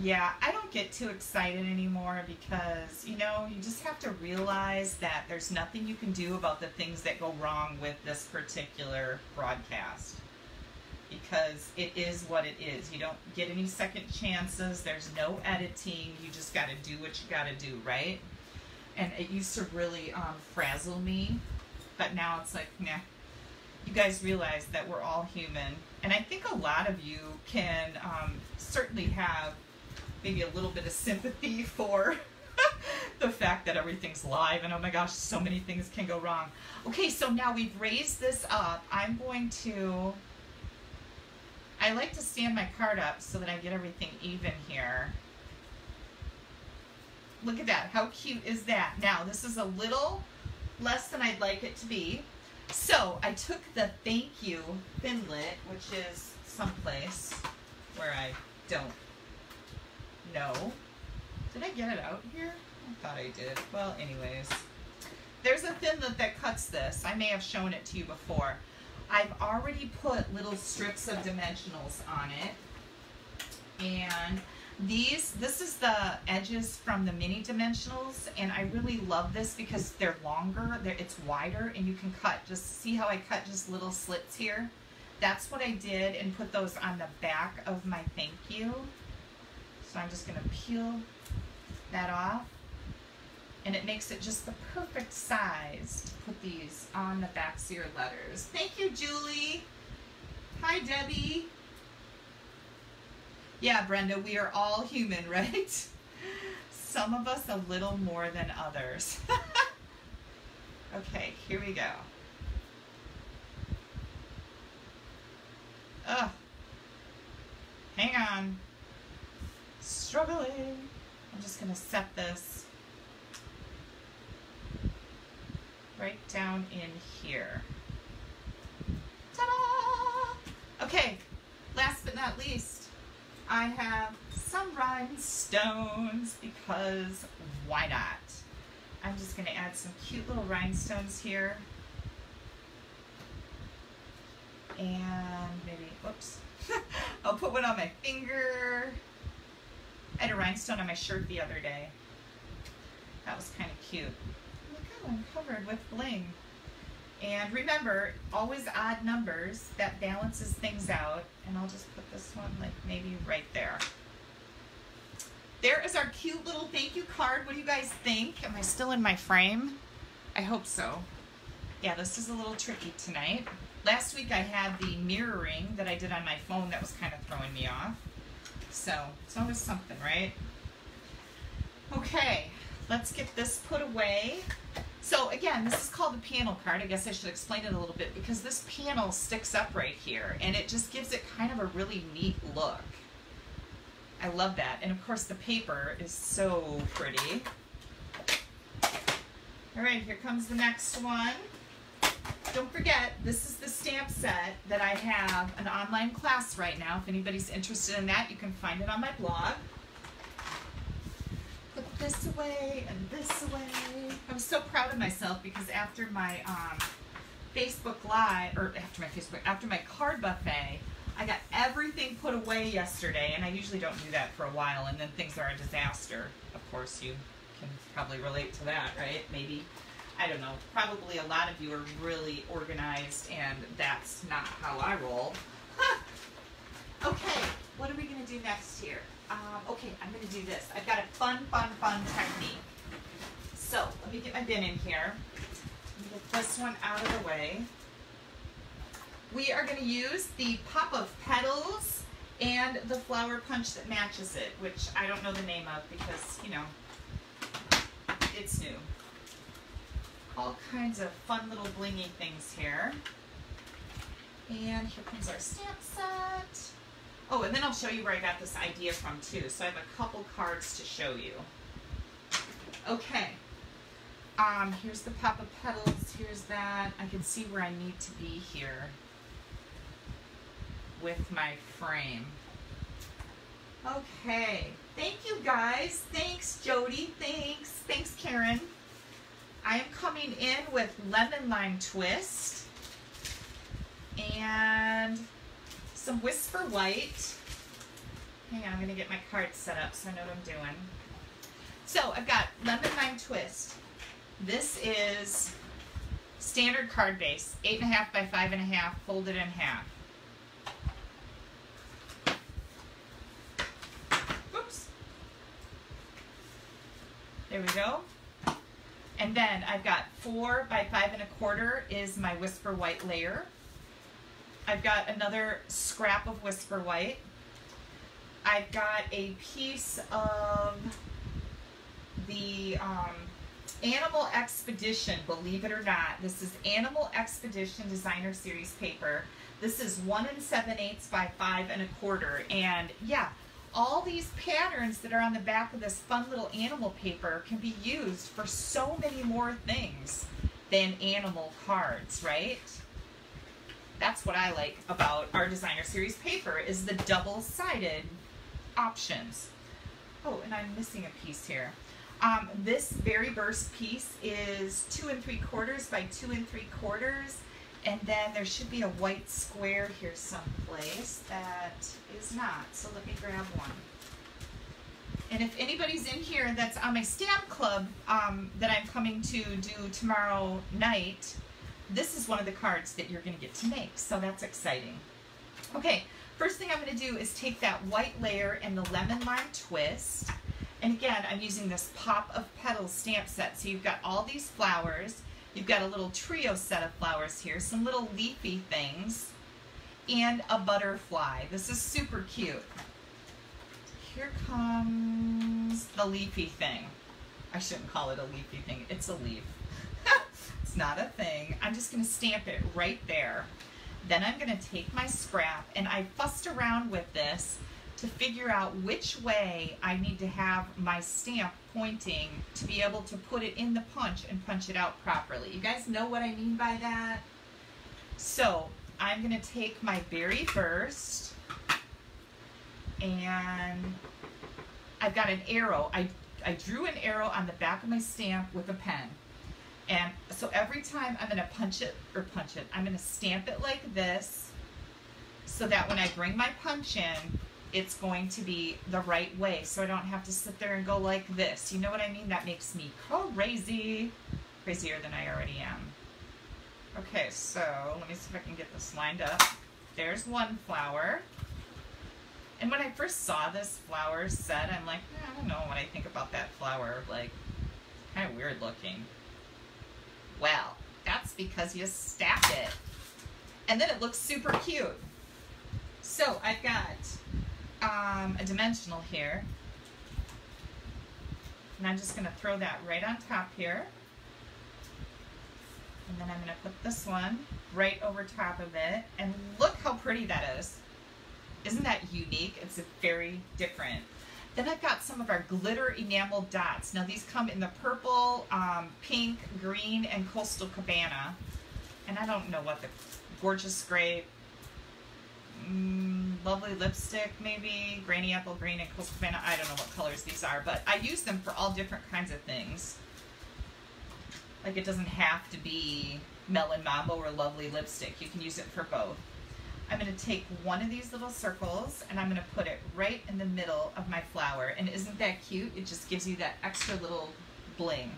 Yeah, I don't get too excited anymore because, you know, you just have to realize that there's nothing you can do about the things that go wrong with this particular broadcast because it is what it is. You don't get any second chances. There's no editing. You just got to do what you got to do, right? And it used to really um, frazzle me, but now it's like, nah. You guys realize that we're all human, and I think a lot of you can um, certainly have maybe a little bit of sympathy for the fact that everything's live and oh my gosh, so many things can go wrong. Okay, so now we've raised this up. I'm going to I like to stand my card up so that I get everything even here. Look at that. How cute is that? Now, this is a little less than I'd like it to be. So, I took the thank you Thinlit, which is someplace where I don't know. Did I get it out here? I thought I did. Well, anyways. There's a Thinlit that cuts this. I may have shown it to you before. I've already put little strips of dimensionals on it. And these, this is the edges from the mini dimensionals. And I really love this because they're longer, they're, it's wider, and you can cut, just see how I cut just little slits here? That's what I did and put those on the back of my thank you. So I'm just gonna peel that off and it makes it just the perfect size to put these on the backs of your letters. Thank you, Julie. Hi, Debbie. Yeah, Brenda, we are all human, right? Some of us a little more than others. okay, here we go. Ugh. Hang on. Struggling. I'm just going to set this right down in here. Ta-da! Okay, last but not least, I have some rhinestones because why not? I'm just going to add some cute little rhinestones here. And maybe, whoops, I'll put one on my finger. I had a rhinestone on my shirt the other day. That was kind of cute. Look at I'm covered with bling. And remember, always odd numbers, that balances things out. And I'll just put this one like maybe right there. There is our cute little thank you card. What do you guys think? Am I still in my frame? I hope so. Yeah, this is a little tricky tonight. Last week I had the mirroring that I did on my phone that was kind of throwing me off. So, it's always something, right? Okay, let's get this put away. So again, this is called the panel card. I guess I should explain it a little bit because this panel sticks up right here and it just gives it kind of a really neat look. I love that. And of course the paper is so pretty. All right, here comes the next one. Don't forget, this is the stamp set that I have an online class right now. If anybody's interested in that, you can find it on my blog this away and this away. I was so proud of myself because after my um, Facebook Live, or after my Facebook, after my card buffet, I got everything put away yesterday, and I usually don't do that for a while, and then things are a disaster. Of course, you can probably relate to that, right? Maybe. I don't know. Probably a lot of you are really organized, and that's not how I roll. okay, what are we going to do next here? Um, okay, I'm to do this. I've got a fun, fun, fun technique. So let me get my bin in here. Get this one out of the way. We are to use the pop of petals and the flower punch that matches it, which I don't know the name of because, you know, it's new. All kinds of fun little blingy things here. And here comes our stamp set. Oh, and then I'll show you where I got this idea from too. So I have a couple cards to show you. Okay. Um, here's the of petals. Here's that. I can see where I need to be here with my frame. Okay. Thank you guys. Thanks, Jody. Thanks. Thanks, Karen. I am coming in with lemon lime twist and some Whisper White. Hang on, I'm going to get my card set up so I know what I'm doing. So I've got Lemon Lime Twist. This is standard card base, 8.5 by 5.5, folded in half. Oops. There we go. And then I've got four by five and a quarter is my Whisper White layer. I've got another scrap of Whisper White. I've got a piece of the um, Animal Expedition, believe it or not. This is Animal Expedition Designer Series paper. This is one and seven eighths by five and a quarter. And yeah, all these patterns that are on the back of this fun little animal paper can be used for so many more things than animal cards, right? That's what I like about our designer series paper is the double-sided options. Oh, and I'm missing a piece here. Um, this Berry Burst piece is two and three quarters by two and three quarters. And then there should be a white square here someplace that is not. So let me grab one. And if anybody's in here that's on my stamp club um, that I'm coming to do tomorrow night, this is one of the cards that you're going to get to make. So that's exciting. Okay, first thing I'm going to do is take that white layer and the lemon lime twist. And again, I'm using this Pop of Petals stamp set. So you've got all these flowers. You've got a little trio set of flowers here, some little leafy things, and a butterfly. This is super cute. Here comes the leafy thing. I shouldn't call it a leafy thing. It's a leaf. It's not a thing. I'm just going to stamp it right there. Then I'm going to take my scrap, and I fussed around with this to figure out which way I need to have my stamp pointing to be able to put it in the punch and punch it out properly. You guys know what I mean by that? So I'm going to take my berry first and I've got an arrow. I, I drew an arrow on the back of my stamp with a pen. And so every time I'm going to punch it, or punch it, I'm going to stamp it like this so that when I bring my punch in, it's going to be the right way so I don't have to sit there and go like this. You know what I mean? That makes me crazy. Crazier than I already am. Okay, so let me see if I can get this lined up. There's one flower. And when I first saw this flower set, I'm like, eh, I don't know what I think about that flower. Like, kind of weird looking. Well, that's because you stack it. And then it looks super cute. So I've got um, a dimensional here. And I'm just going to throw that right on top here. And then I'm going to put this one right over top of it. And look how pretty that is. Isn't that unique? It's a very different. Then I've got some of our glitter enamel dots. Now these come in the purple, um, pink, green, and coastal cabana. And I don't know what the Gorgeous Grape, mm, lovely lipstick maybe, granny apple green and coastal cabana. I don't know what colors these are, but I use them for all different kinds of things. Like it doesn't have to be melon mambo or lovely lipstick. You can use it for both. I'm going to take one of these little circles and I'm going to put it right in the middle of my flower. And isn't that cute? It just gives you that extra little bling.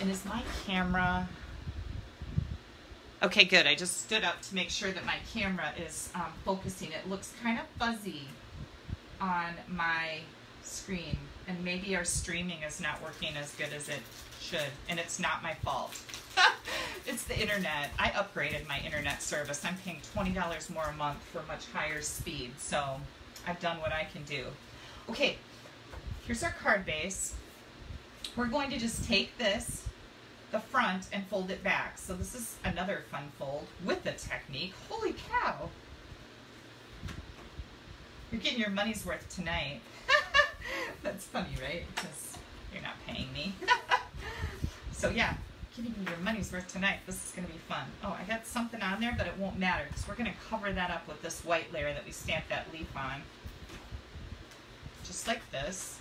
And is my camera... Okay, good. I just stood up to make sure that my camera is um, focusing. It looks kind of fuzzy on my screen. And maybe our streaming is not working as good as it should. And it's not my fault. it's the internet. I upgraded my internet service. I'm paying $20 more a month for much higher speed. So I've done what I can do. Okay, here's our card base. We're going to just take this, the front, and fold it back. So this is another fun fold with the technique. Holy cow. You're getting your money's worth tonight. That's funny, right? Because you're not paying me. so yeah, giving you your money's worth tonight. This is going to be fun. Oh, I got something on there, but it won't matter because we're going to cover that up with this white layer that we stamped that leaf on. Just like this.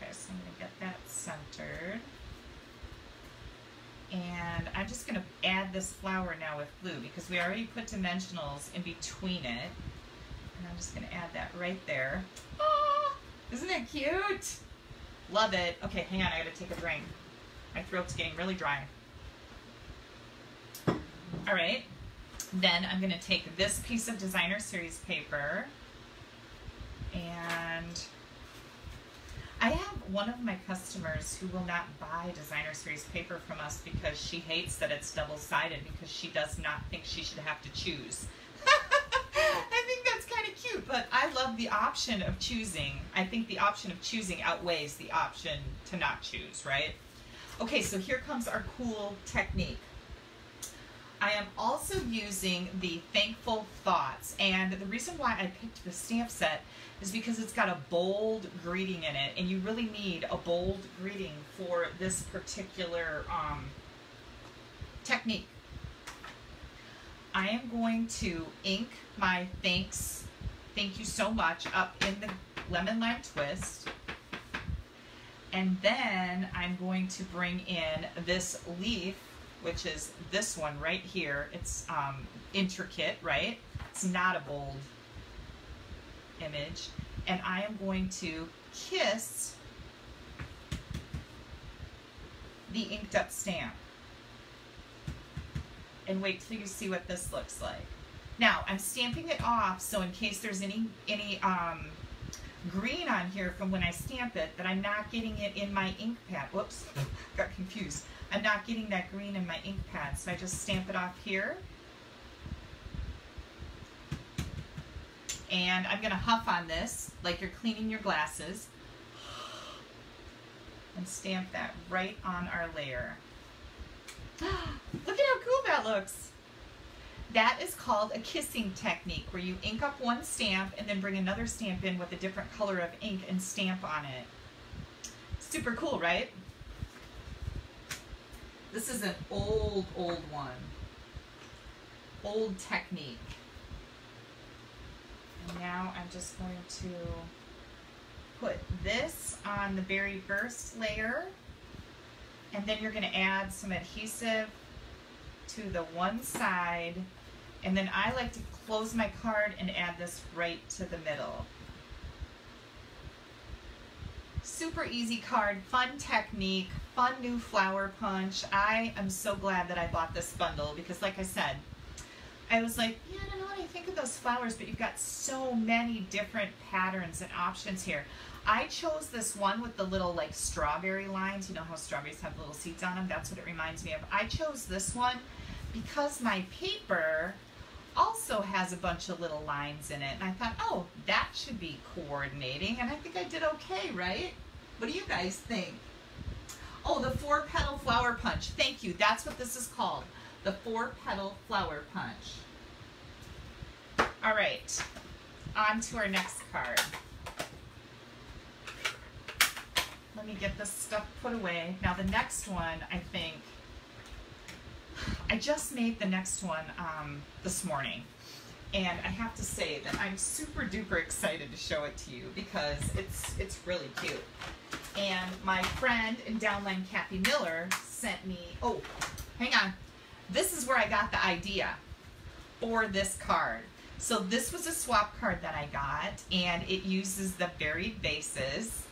Okay, so I'm going to get that centered. And I'm just going to add this flower now with blue because we already put dimensionals in between it. And I'm just going to add that right there. Oh, isn't it cute? Love it. Okay, hang on. I got to take a drink. My throat's getting really dry. All right. Then I'm to take this piece of designer series paper And I have one of my customers who will not buy designer series paper from us because she hates that it's double sided because she does not think she should have to choose. But I love the option of choosing. I think the option of choosing outweighs the option to not choose, right? Okay, so here comes our cool technique. I am also using the Thankful Thoughts, and the reason why I picked the stamp set is because it's got a bold greeting in it, and you really need a bold greeting for this particular um, technique. I am going to ink my thanks, thank you so much up in the lemon lime twist. And then I'm going to bring in this leaf, which is this one right here. It's um, intricate, right? It's not a bold image. And I am going to kiss the inked up stamp and wait till you see what this looks like. Now, I'm stamping it off, so in case there's any, any um, green on here from when I stamp it, that I'm not getting it in my ink pad. Whoops, got confused. I'm not getting that green in my ink pad, so I just stamp it off here. And I'm gonna huff on this, like you're cleaning your glasses. And stamp that right on our layer. Look at how cool that looks. That is called a kissing technique where you ink up one stamp and then bring another stamp in with a different color of ink and stamp on it. Super cool, right? This is an old, old one. Old technique. And now I'm just going to put this on the very first layer and then you're going to add some adhesive to the one side and then I like to close my card and add this right to the middle. Super easy card, fun technique, fun new flower punch. I am so glad that I bought this bundle because like I said, I was like, yeah, I don't know what I think of those flowers, but you've got so many different patterns and options here. I chose this one with the little like strawberry lines. You know how strawberries have little seeds on them? That's what it reminds me of. I chose this one because my paper also has a bunch of little lines in it. And I thought, oh, that should be coordinating. And I think I did okay, right? What do you guys think? Oh, the four petal flower punch. Thank you. That's what this is called. The four petal flower punch. All right, on to our next card. Let me get this stuff put away. Now the next one, I think, I just made the next one um, this morning. And I have to say that I'm super duper excited to show it to you because it's it's really cute. And my friend in downline, Kathy Miller, sent me, oh, hang on. This is where I got the idea for this card. So this was a swap card that I got and it uses the Varied Vases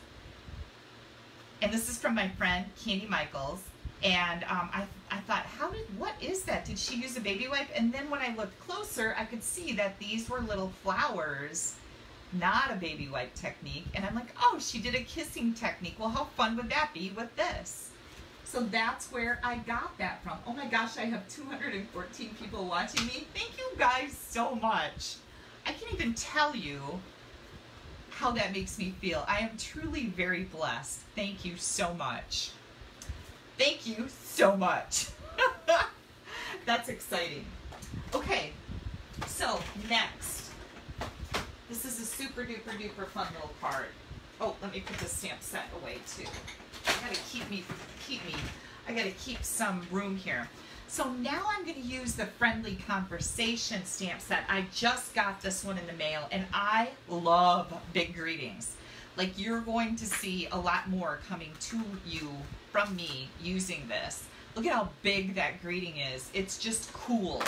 and this is from my friend Candy Michaels. And um, I, I thought, how did, what is that? Did she use a baby wipe? And then when I looked closer, I could see that these were little flowers, not a baby wipe technique. And I'm like, oh, she did a kissing technique. Well, how fun would that be with this? So that's where I got that from. Oh my gosh, I have 214 people watching me. Thank you guys so much. I can't even tell you how that makes me feel. I am truly very blessed. Thank you so much. Thank you so much. That's exciting. Okay, so next. This is a super duper duper fun little card. Oh, let me put the stamp set away too. I gotta keep me, keep me, I gotta keep some room here. So now I'm to use the Friendly Conversation stamp set. I just got this one in the mail and I love big greetings. Like you're going to see a lot more coming to you from me using this. Look at how big that greeting is. It's just cool.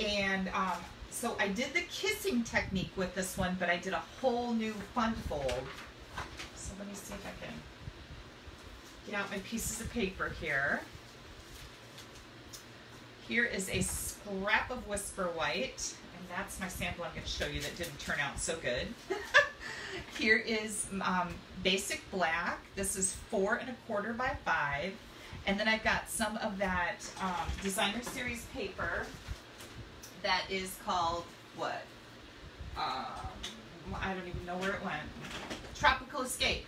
And um, so I did the kissing technique with this one, but I did a whole new fun fold. So let me see if I can get out my pieces of paper here. Here is a scrap of Whisper White, and that's my sample I'm going to show you that didn't turn out so good. Here is um, basic black. This is four and a quarter by five. And then I've got some of that um, designer series paper that is called what? Um, I don't even know where it went. Tropical Escape.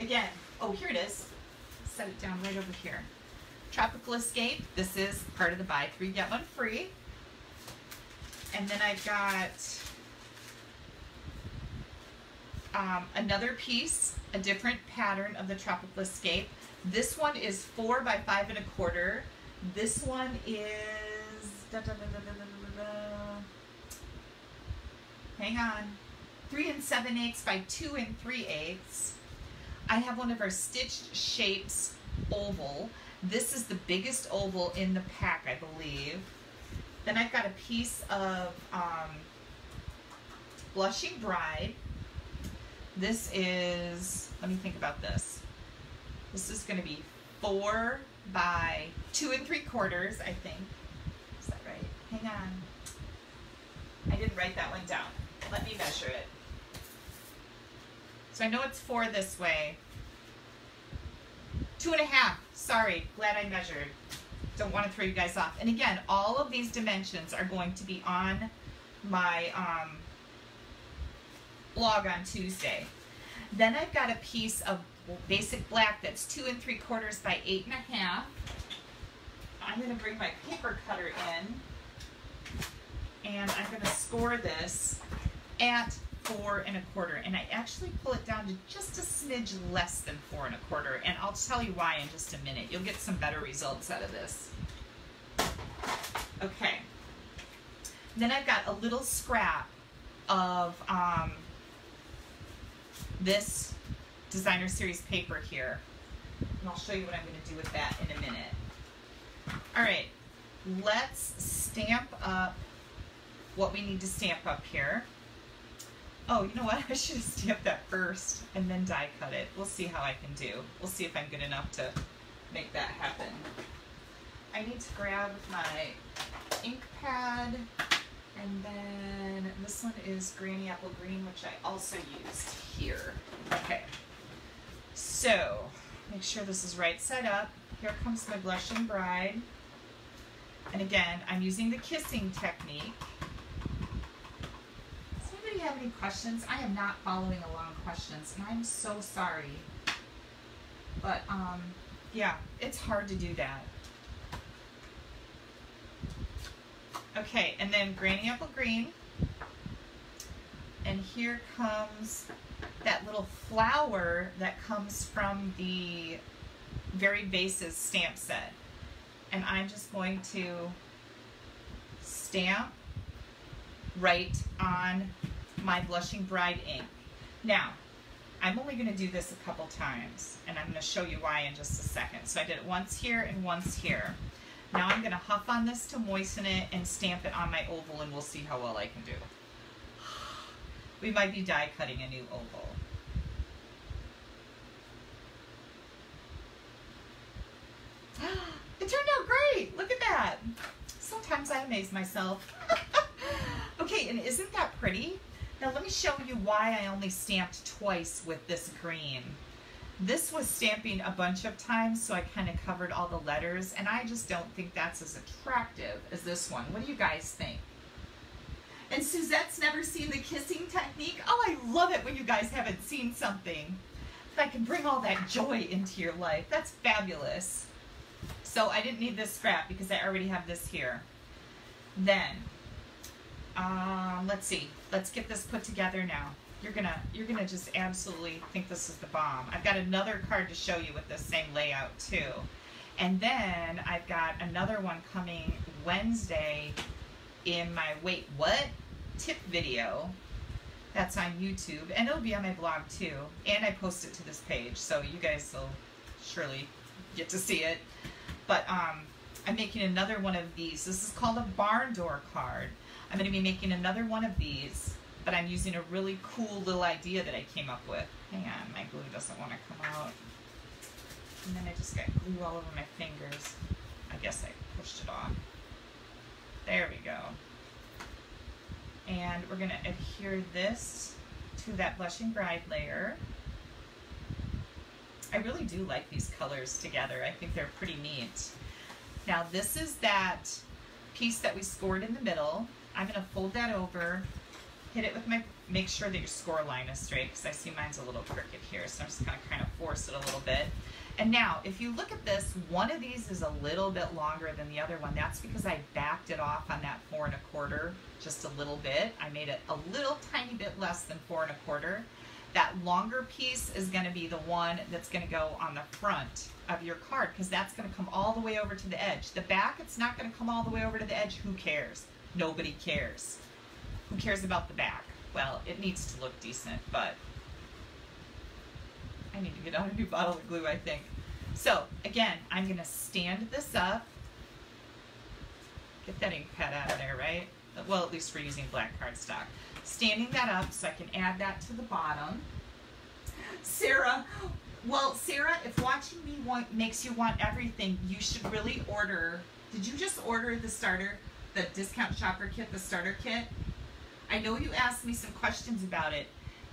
Again, oh, here it is. Set it down right over here. Tropical Escape. This is part of the buy three, get one free. And then I've got um, another piece, a different pattern of the Tropical Escape. This one is four by five and a quarter. This one is, da, da, da, hang on, three and seven eighths by two and three eighths. I have one of our stitched shapes oval. This is the biggest oval in the pack, I believe. Then I've got a piece of um, Blushing Bride. This is, let me think about this. This is going to be four by two and three quarters, I think. Is that right? Hang on. I didn't write that one down. Let me measure it. So I know it's four this way. Two and a half. Sorry, glad I measured don't want to throw you guys off. And again, all of these dimensions are going to be on my um, blog on Tuesday. Then I've got a piece of basic black that's two and three quarters by eight and a half. I'm going to bring my paper cutter in and I'm going to score this at four and a quarter. And I actually pull it down to just a smidge less than four and a quarter. And I'll tell you why in just a minute. You'll get some better results out of this. Okay. Then I've got a little scrap of um, this designer series paper here. And I'll show you what I'm going to do with that in a minute. All right, let's stamp up what we need to stamp up here. Oh, you know what? I should have stamped that first and then die cut it. We'll see how I can do. We'll see if I'm good enough to make that happen. I need to grab my ink pad and then this one is Granny Apple Green, which I also used here. Okay, so make sure this is right side up. Here comes my Blushing Bride. And again, I'm using the kissing technique Does anybody have any questions? I am not following along questions, and I'm so sorry. But, um, yeah, it's hard to do that. Okay, and then Granny Apple Green. And here comes that little flower that comes from the Varied Vases stamp set. And I'm just going to stamp right on my Blushing Bride ink. Now, I'm only going to do this a couple times, and I'm going to show you why in just a second. So I did it once here and once here. Now I'm going to huff on this to moisten it and stamp it on my oval, and we'll see how well I can do. We might be die cutting a new oval. It turned out great. Look at that. Sometimes I amaze myself. okay, and isn't that pretty? Now let me show you why I only stamped twice with this green. This was stamping a bunch of times, so I kind of covered all the letters, and I just don't think that's as attractive as this one. What do you guys think? And Suzette's never seen the kissing technique. Oh, I love it when you guys haven't seen something that can bring all that joy into your life. That's fabulous. So I didn't need this scrap because I already have this here. Then um, let's see. Let's get this put together now. You're gonna you're gonna just absolutely think this is the bomb. I've got another card to show you with the same layout too. And then I've got another one coming Wednesday in my wait what tip video. That's on YouTube and it'll be on my blog too. And I post it to this page, so you guys will surely get to see it. But um, I'm making another one of these. This is called a barn door card. I'm going to be making another one of these, but I'm using a really cool little idea that I came up with. Hang on, my glue doesn't want to come out. And then I just got glue all over my fingers. I guess I pushed it off. There we go. And we're going to adhere this to that Blushing Bride layer. I really do like these colors together. I think they're pretty neat. Now this is that piece that we scored in the middle. I'm going to fold that over, hit it with my, make sure that your score line is straight because I see mine's a little crooked here. So I'm just to kind of force it a little bit. And now, if you look at this, one of these is a little bit longer than the other one. That's because I backed it off on that four and a quarter just a little bit. I made it a little tiny bit less than four and a quarter. That longer piece is going to be the one that's going to go on the front of your card because that's going to come all the way over to the edge. The back, it's not going to come all the way over to the edge. Who cares? Nobody cares. Who cares about the back? Well, it needs to look decent, but I need to get out a new bottle of glue, I think. So again, I'm gonna stand this up. Get that ink pad out of there, right? Well, at least we're using black cardstock. Standing that up so I can add that to the bottom. Sarah, well, Sarah, if watching me want, makes you want everything, you should really order. Did you just order the starter, the discount shopper kit, the starter kit? I know you asked me some questions about it.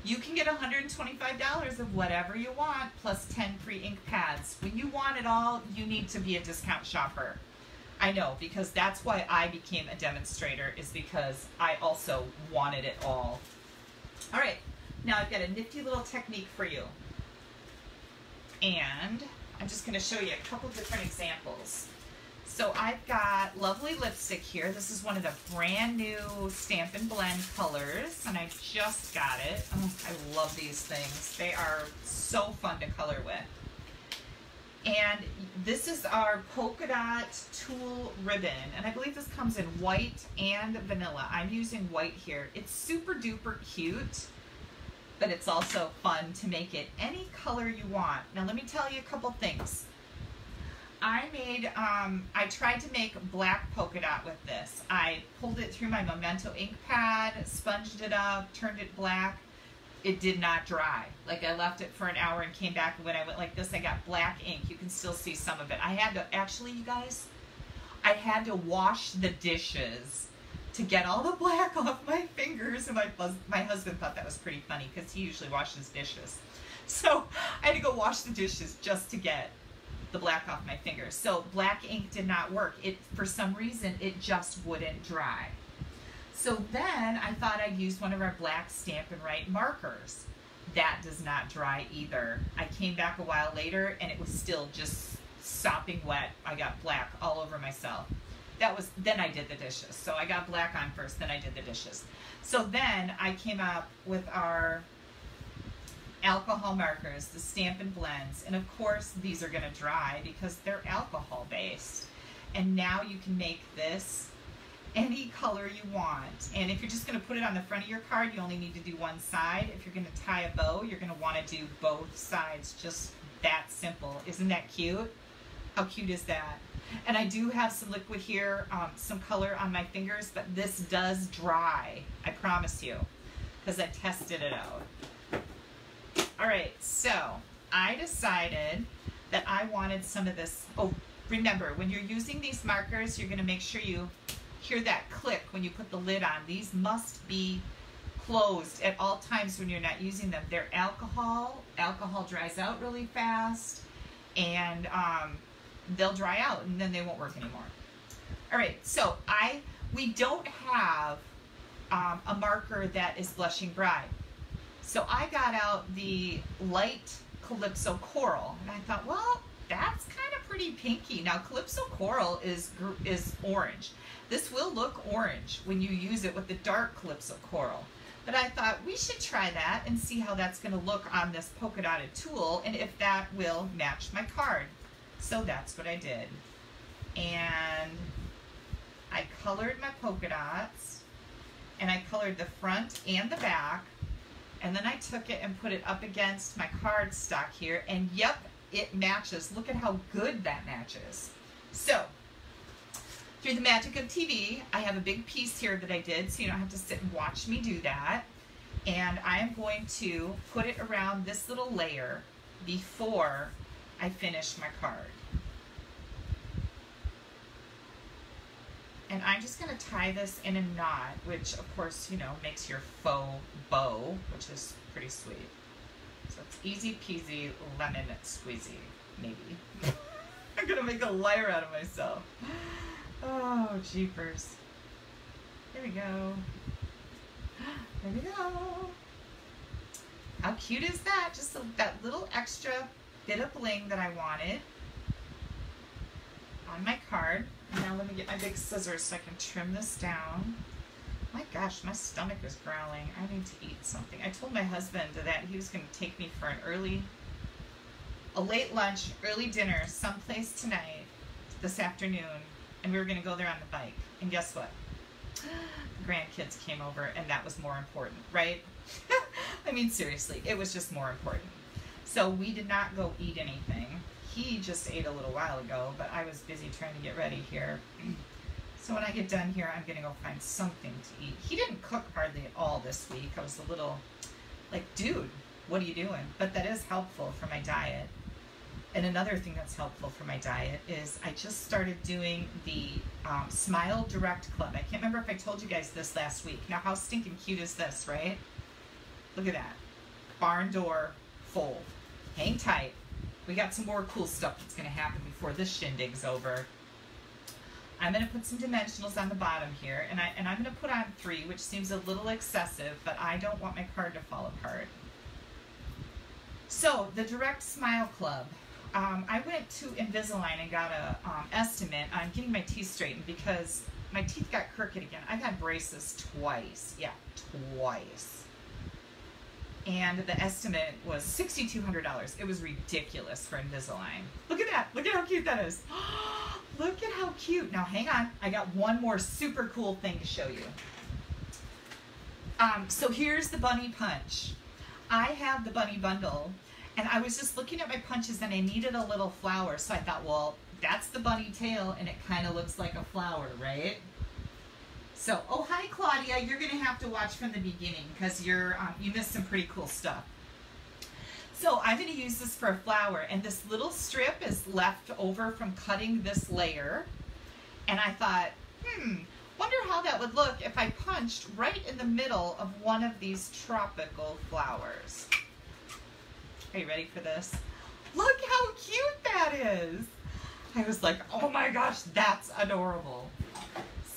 You can get $125 of whatever you want plus 10 free ink pads. When you want it all, you need to be a discount shopper. I know because that's why I became a demonstrator is because I also wanted it all. All right, now I've got a nifty little technique for you. And I'm just gonna show you a couple different examples. So I've got lovely lipstick here. This is one of the brand new Stampin' Blend colors, and I just got it. Oh, I love these things. They are so fun to color with. And this is our polka dot tulle ribbon, and I believe this comes in white and vanilla. I'm using white here. It's super duper cute, but it's also fun to make it any color you want. Now let me tell you a couple things. I made, um, I tried to make black polka dot with this. I pulled it through my Memento ink pad, sponged it up, turned it black. It did not dry. Like I left it for an hour and came back and when I went like this, I got black ink. You can still see some of it. I had to, actually you guys, I had to wash the dishes to get all the black off my fingers. And my, my husband thought that was pretty funny because he usually washes dishes. So I had to go wash the dishes just to get the black off my fingers. So black ink did not work. It For some reason, it just wouldn't dry. So then I thought I'd use one of our black Stampin' Write markers. That does not dry either. I came back a while later and it was still just sopping wet. I got black all over myself. That was, then I did the dishes. So I got black on first, then I did the dishes. So then I came up with our alcohol markers, the Stampin' Blends, and of course these are going to dry because they're alcohol based. And now you can make this any color you want. And if you're just going to put it on the front of your card, you only need to do one side. If you're going to tie a bow, you're going to want to do both sides. Just that simple. Isn't that cute? How cute is that? And I do have some liquid here, um, some color on my fingers, but this does dry. I promise you, because I tested it out. All right, so I decided that I wanted some of this. Oh, remember, when you're using these markers, you're gonna make sure you hear that click when you put the lid on. These must be closed at all times when you're not using them. They're alcohol. Alcohol dries out really fast and um, they'll dry out and then they won't work anymore. All right, so I we don't have um, a marker that is Blushing Bride. So I got out the light Calypso Coral, and I thought, well, that's kind of pretty pinky. Now, Calypso Coral is, is orange. This will look orange when you use it with the dark Calypso Coral. But I thought we should try that and see how that's going to look on this polka dotted tulle and if that will match my card. So that's what I did. And I colored my polka dots and I colored the front and the back and then I took it and put it up against my card stock here. And yep, it matches. Look at how good that matches. So, through the magic of TV, I have a big piece here that I did, so you don't have to sit and watch me do that. And I am going to put it around this little layer before I finish my card. And I'm just going to tie this in a knot, which of course, you know, makes your faux bow, which is pretty sweet. So it's easy peasy lemon squeezy, maybe. I'm going to make a liar out of myself. Oh, jeepers. There we go. There we go. How cute is that? Just that little extra bit of bling that I wanted on my card. Now let me get my big scissors so I can trim this down. My gosh, my stomach is growling. I need to eat something. I told my husband that he was going to take me for an early, a late lunch, early dinner, someplace tonight, this afternoon, and we were going to go there on the bike. And guess what? The grandkids came over, and that was more important, right? I mean, seriously, it was just more important. So we did not go eat anything. He just ate a little while ago, but I was busy trying to get ready here. So when I get done here, I'm gonna go find something to eat. He didn't cook hardly at all this week. I was a little like, dude, what are you doing? But that is helpful for my diet. And another thing that's helpful for my diet is I just started doing the um, Smile Direct Club. I can't remember if I told you guys this last week. Now, how stinking cute is this, right? Look at that. Barn door fold. Hang tight. We got some more cool stuff that's going to happen before this shindig's over. I'm going to put some dimensionals on the bottom here, and, I, and I'm going to put on three, which seems a little excessive, but I don't want my card to fall apart. So, the Direct Smile Club. Um, I went to Invisalign and got a um, estimate on getting my teeth straightened because my teeth got crooked again. I've had braces twice. Yeah, twice. And the estimate was $6,200. It was ridiculous for Invisalign. Look at that. Look at how cute that is. Look at how cute. Now, hang on. I got one more super cool thing to show you. Um, so here's the bunny punch. I have the bunny bundle and I was just looking at my punches and I needed a little flower. So I thought, well, that's the bunny tail and it kind of looks like a flower, right? So, oh, hi, Claudia. You're going to have to watch from the beginning because you're um, you missed some pretty cool stuff. So I'm going to use this for a flower and this little strip is left over from cutting this layer. And I thought, hmm, wonder how that would look if I punched right in the middle of one of these tropical flowers. Are you ready for this? Look how cute that is. I was like, oh my gosh, that's adorable.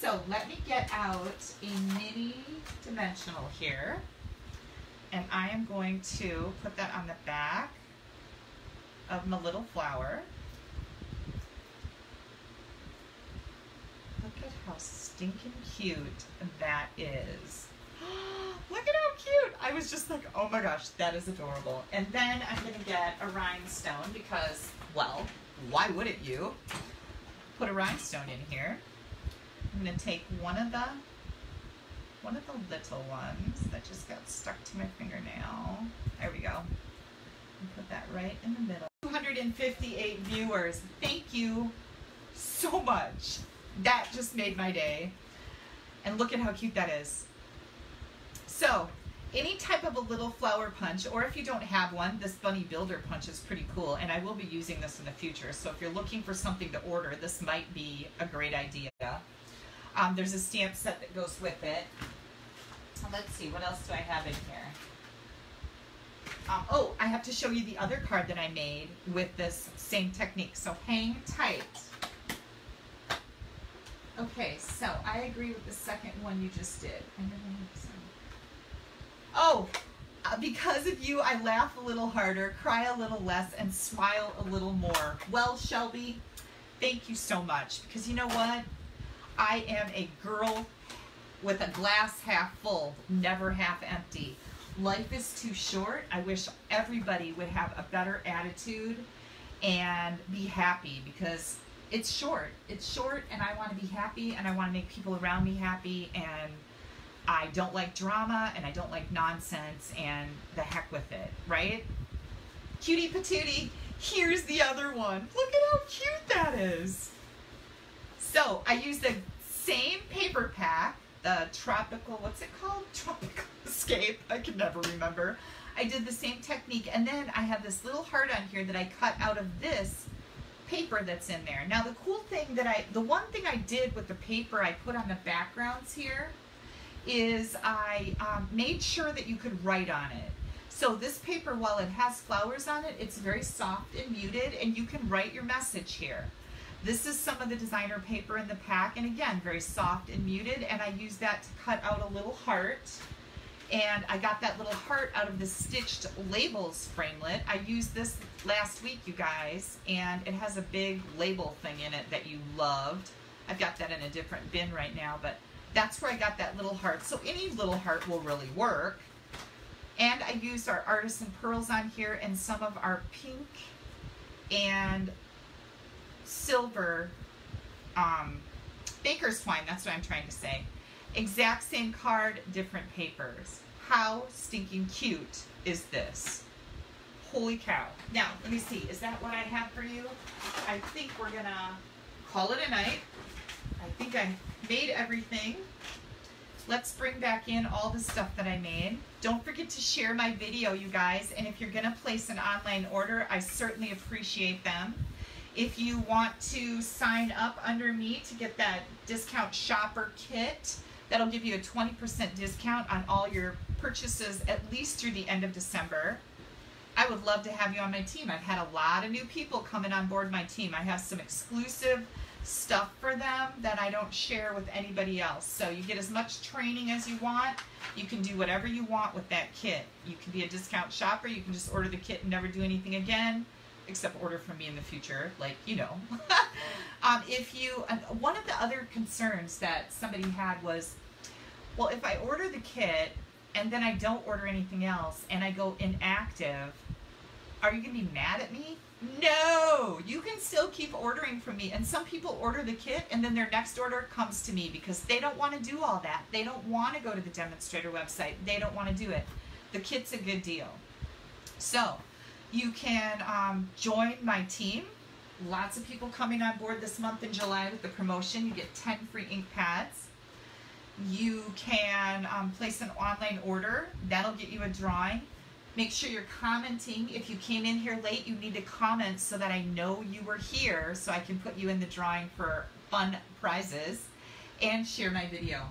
So let me get out a mini dimensional here. And I am going to put that on the back of my little flower. Look at how stinking cute that is. Look at how cute. I was just like, oh my gosh, that is adorable. And then I'm going to get a rhinestone because, well, why wouldn't you? Put a rhinestone in here. I'm going to take one of the one of the little ones that just got stuck to my fingernail. There we go. And put that right in the middle. 258 viewers. Thank you so much. That just made my day. And look at how cute that is. So, any type of a little flower punch, or if you don't have one, this Bunny Builder punch is pretty cool, and I will be using this in the future. So if you're looking for something to order, this might be a great idea. Um, there's a stamp set that goes with it. Let's see, what else do I have in here? Um, oh, I have to show you the other card that I made with this same technique. So hang tight. Okay, so I agree with the second one you just did. Oh, uh, because of you, I laugh a little harder, cry a little less, and smile a little more. Well, Shelby, thank you so much. Because you know what? I am a girl with a glass half full, never half empty. Life is too short. I wish everybody would have a better attitude and be happy because it's short. It's short and I want to be happy and I want to make people around me happy and I don't like drama and I don't like nonsense and the heck with it, right? Cutie patootie, here's the other one. Look at how cute that is. So I used the same paper pack, the tropical, what's it called? Tropical Escape. I can never remember. I did the same technique and then I have this little heart on here that I cut out of this paper that's in there. Now the cool thing that I, the one thing I did with the paper I put on the backgrounds here is I um, made sure that you could write on it. So this paper, while it has flowers on it, it's very soft and muted and you can write your message here. This is some of the designer paper in the pack and again, very soft and muted and I use that to cut out a little heart and I got that little heart out of the stitched labels framelit. I used this last week, you guys, and it has a big label thing in it that you loved. I've got that in a different bin right now, but that's where I got that little heart. So any little heart will really work. And I used our artisan pearls on here and some of our pink and silver um, baker's twine. That's what I'm trying to say. Exact same card, different papers. How stinking cute is this? Holy cow. Now, let me see. Is that what I have for you? I think we're going to call it a night. I think I made everything. Let's bring back in all the stuff that I made. Don't forget to share my video, you guys. And if you're going to place an online order, I certainly appreciate them. If you want to sign up under me to get that discount shopper kit, That'll give you a 20% discount on all your purchases at least through the end of December. I would love to have you on my team. I've had a lot of new people coming on board my team. I have some exclusive stuff for them that I don't share with anybody else. So you get as much training as you want. You can do whatever you want with that kit. You can be a discount shopper. You can just order the kit and never do anything again except order from me in the future, like you know. um, if you, one of the other concerns that somebody had was, well, if I order the kit and then I don't order anything else and I go inactive, are you gonna be mad at me? No, you can still keep ordering from me. And some people order the kit and then their next order comes to me because they don't want to do all that. They don't want to go to the demonstrator website. They don't want to do it. The kit's a good deal. So you can um, join my team. Lots of people coming on board this month in July with the promotion. You get 10 free ink pads. You can um, place an online order. That'll get you a drawing. Make sure you're commenting. If you came in here late, you need to comment so that I know you were here so I can put you in the drawing for fun prizes and share my video.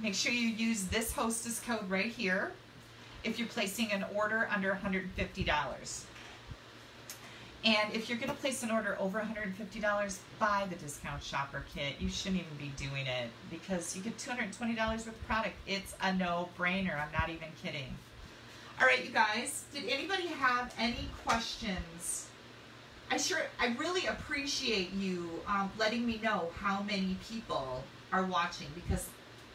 Make sure you use this hostess code right here if you're placing an order under $150. And if you're going to place an order over $150, buy the discount shopper kit. You shouldn't even be doing it because you get $220 worth of product. It's a no-brainer. I'm not even kidding. All right, you guys, did anybody have any questions? I sure, I really appreciate you um, letting me know how many people are watching because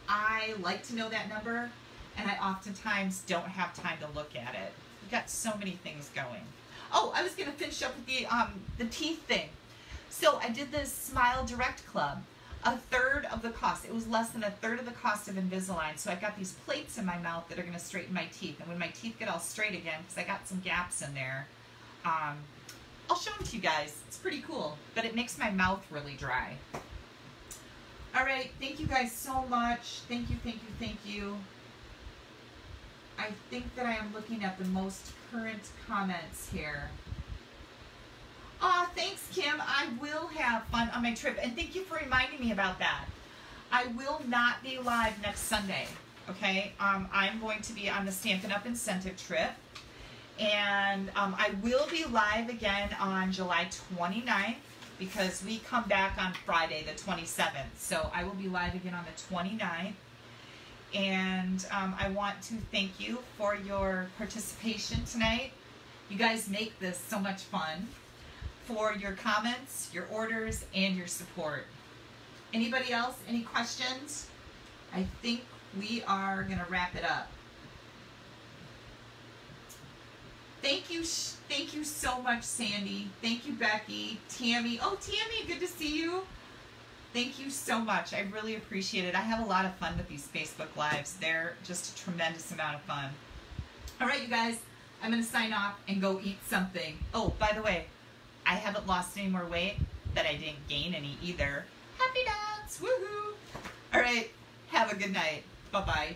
I like to know that number and I oftentimes don't have time to look at it. We've got so many things going. Oh, I was going to finish up with the, um, the teeth thing. So I did this Smile Direct Club. A third of the cost. It was less than a third of the cost of Invisalign. So I've got these plates in my mouth that are going to straighten my teeth. And when my teeth get all straight again, because I got some gaps in there, um, I'll show them to you guys. It's pretty cool. But it makes my mouth really dry. All right. Thank you guys so much. Thank you, thank you, thank you. I think that I am looking at the most current comments here. Aw, oh, thanks, Kim. I will have fun on my trip. And thank you for reminding me about that. I will not be live next Sunday, okay? Um, I'm going to be on the Stampin' Up! incentive trip. And um, I will be live again on July 29th because we come back on Friday, the 27th. So I will be live again on the 29th. And um, I want to thank you for your participation tonight. You guys make this so much fun. For your comments, your orders, and your support. Anybody else? Any questions? I think we are going to wrap it up. Thank you, thank you so much, Sandy. Thank you, Becky, Tammy. Oh, Tammy, good to see you. Thank you so much. I really appreciate it. I have a lot of fun with these Facebook Lives. They're just a tremendous amount of fun. All right, you guys, I'm going to sign off and go eat something. Oh, by the way, I haven't lost any more weight, but I didn't gain any either. Happy dance! Woohoo! All right, have a good night. Bye-bye.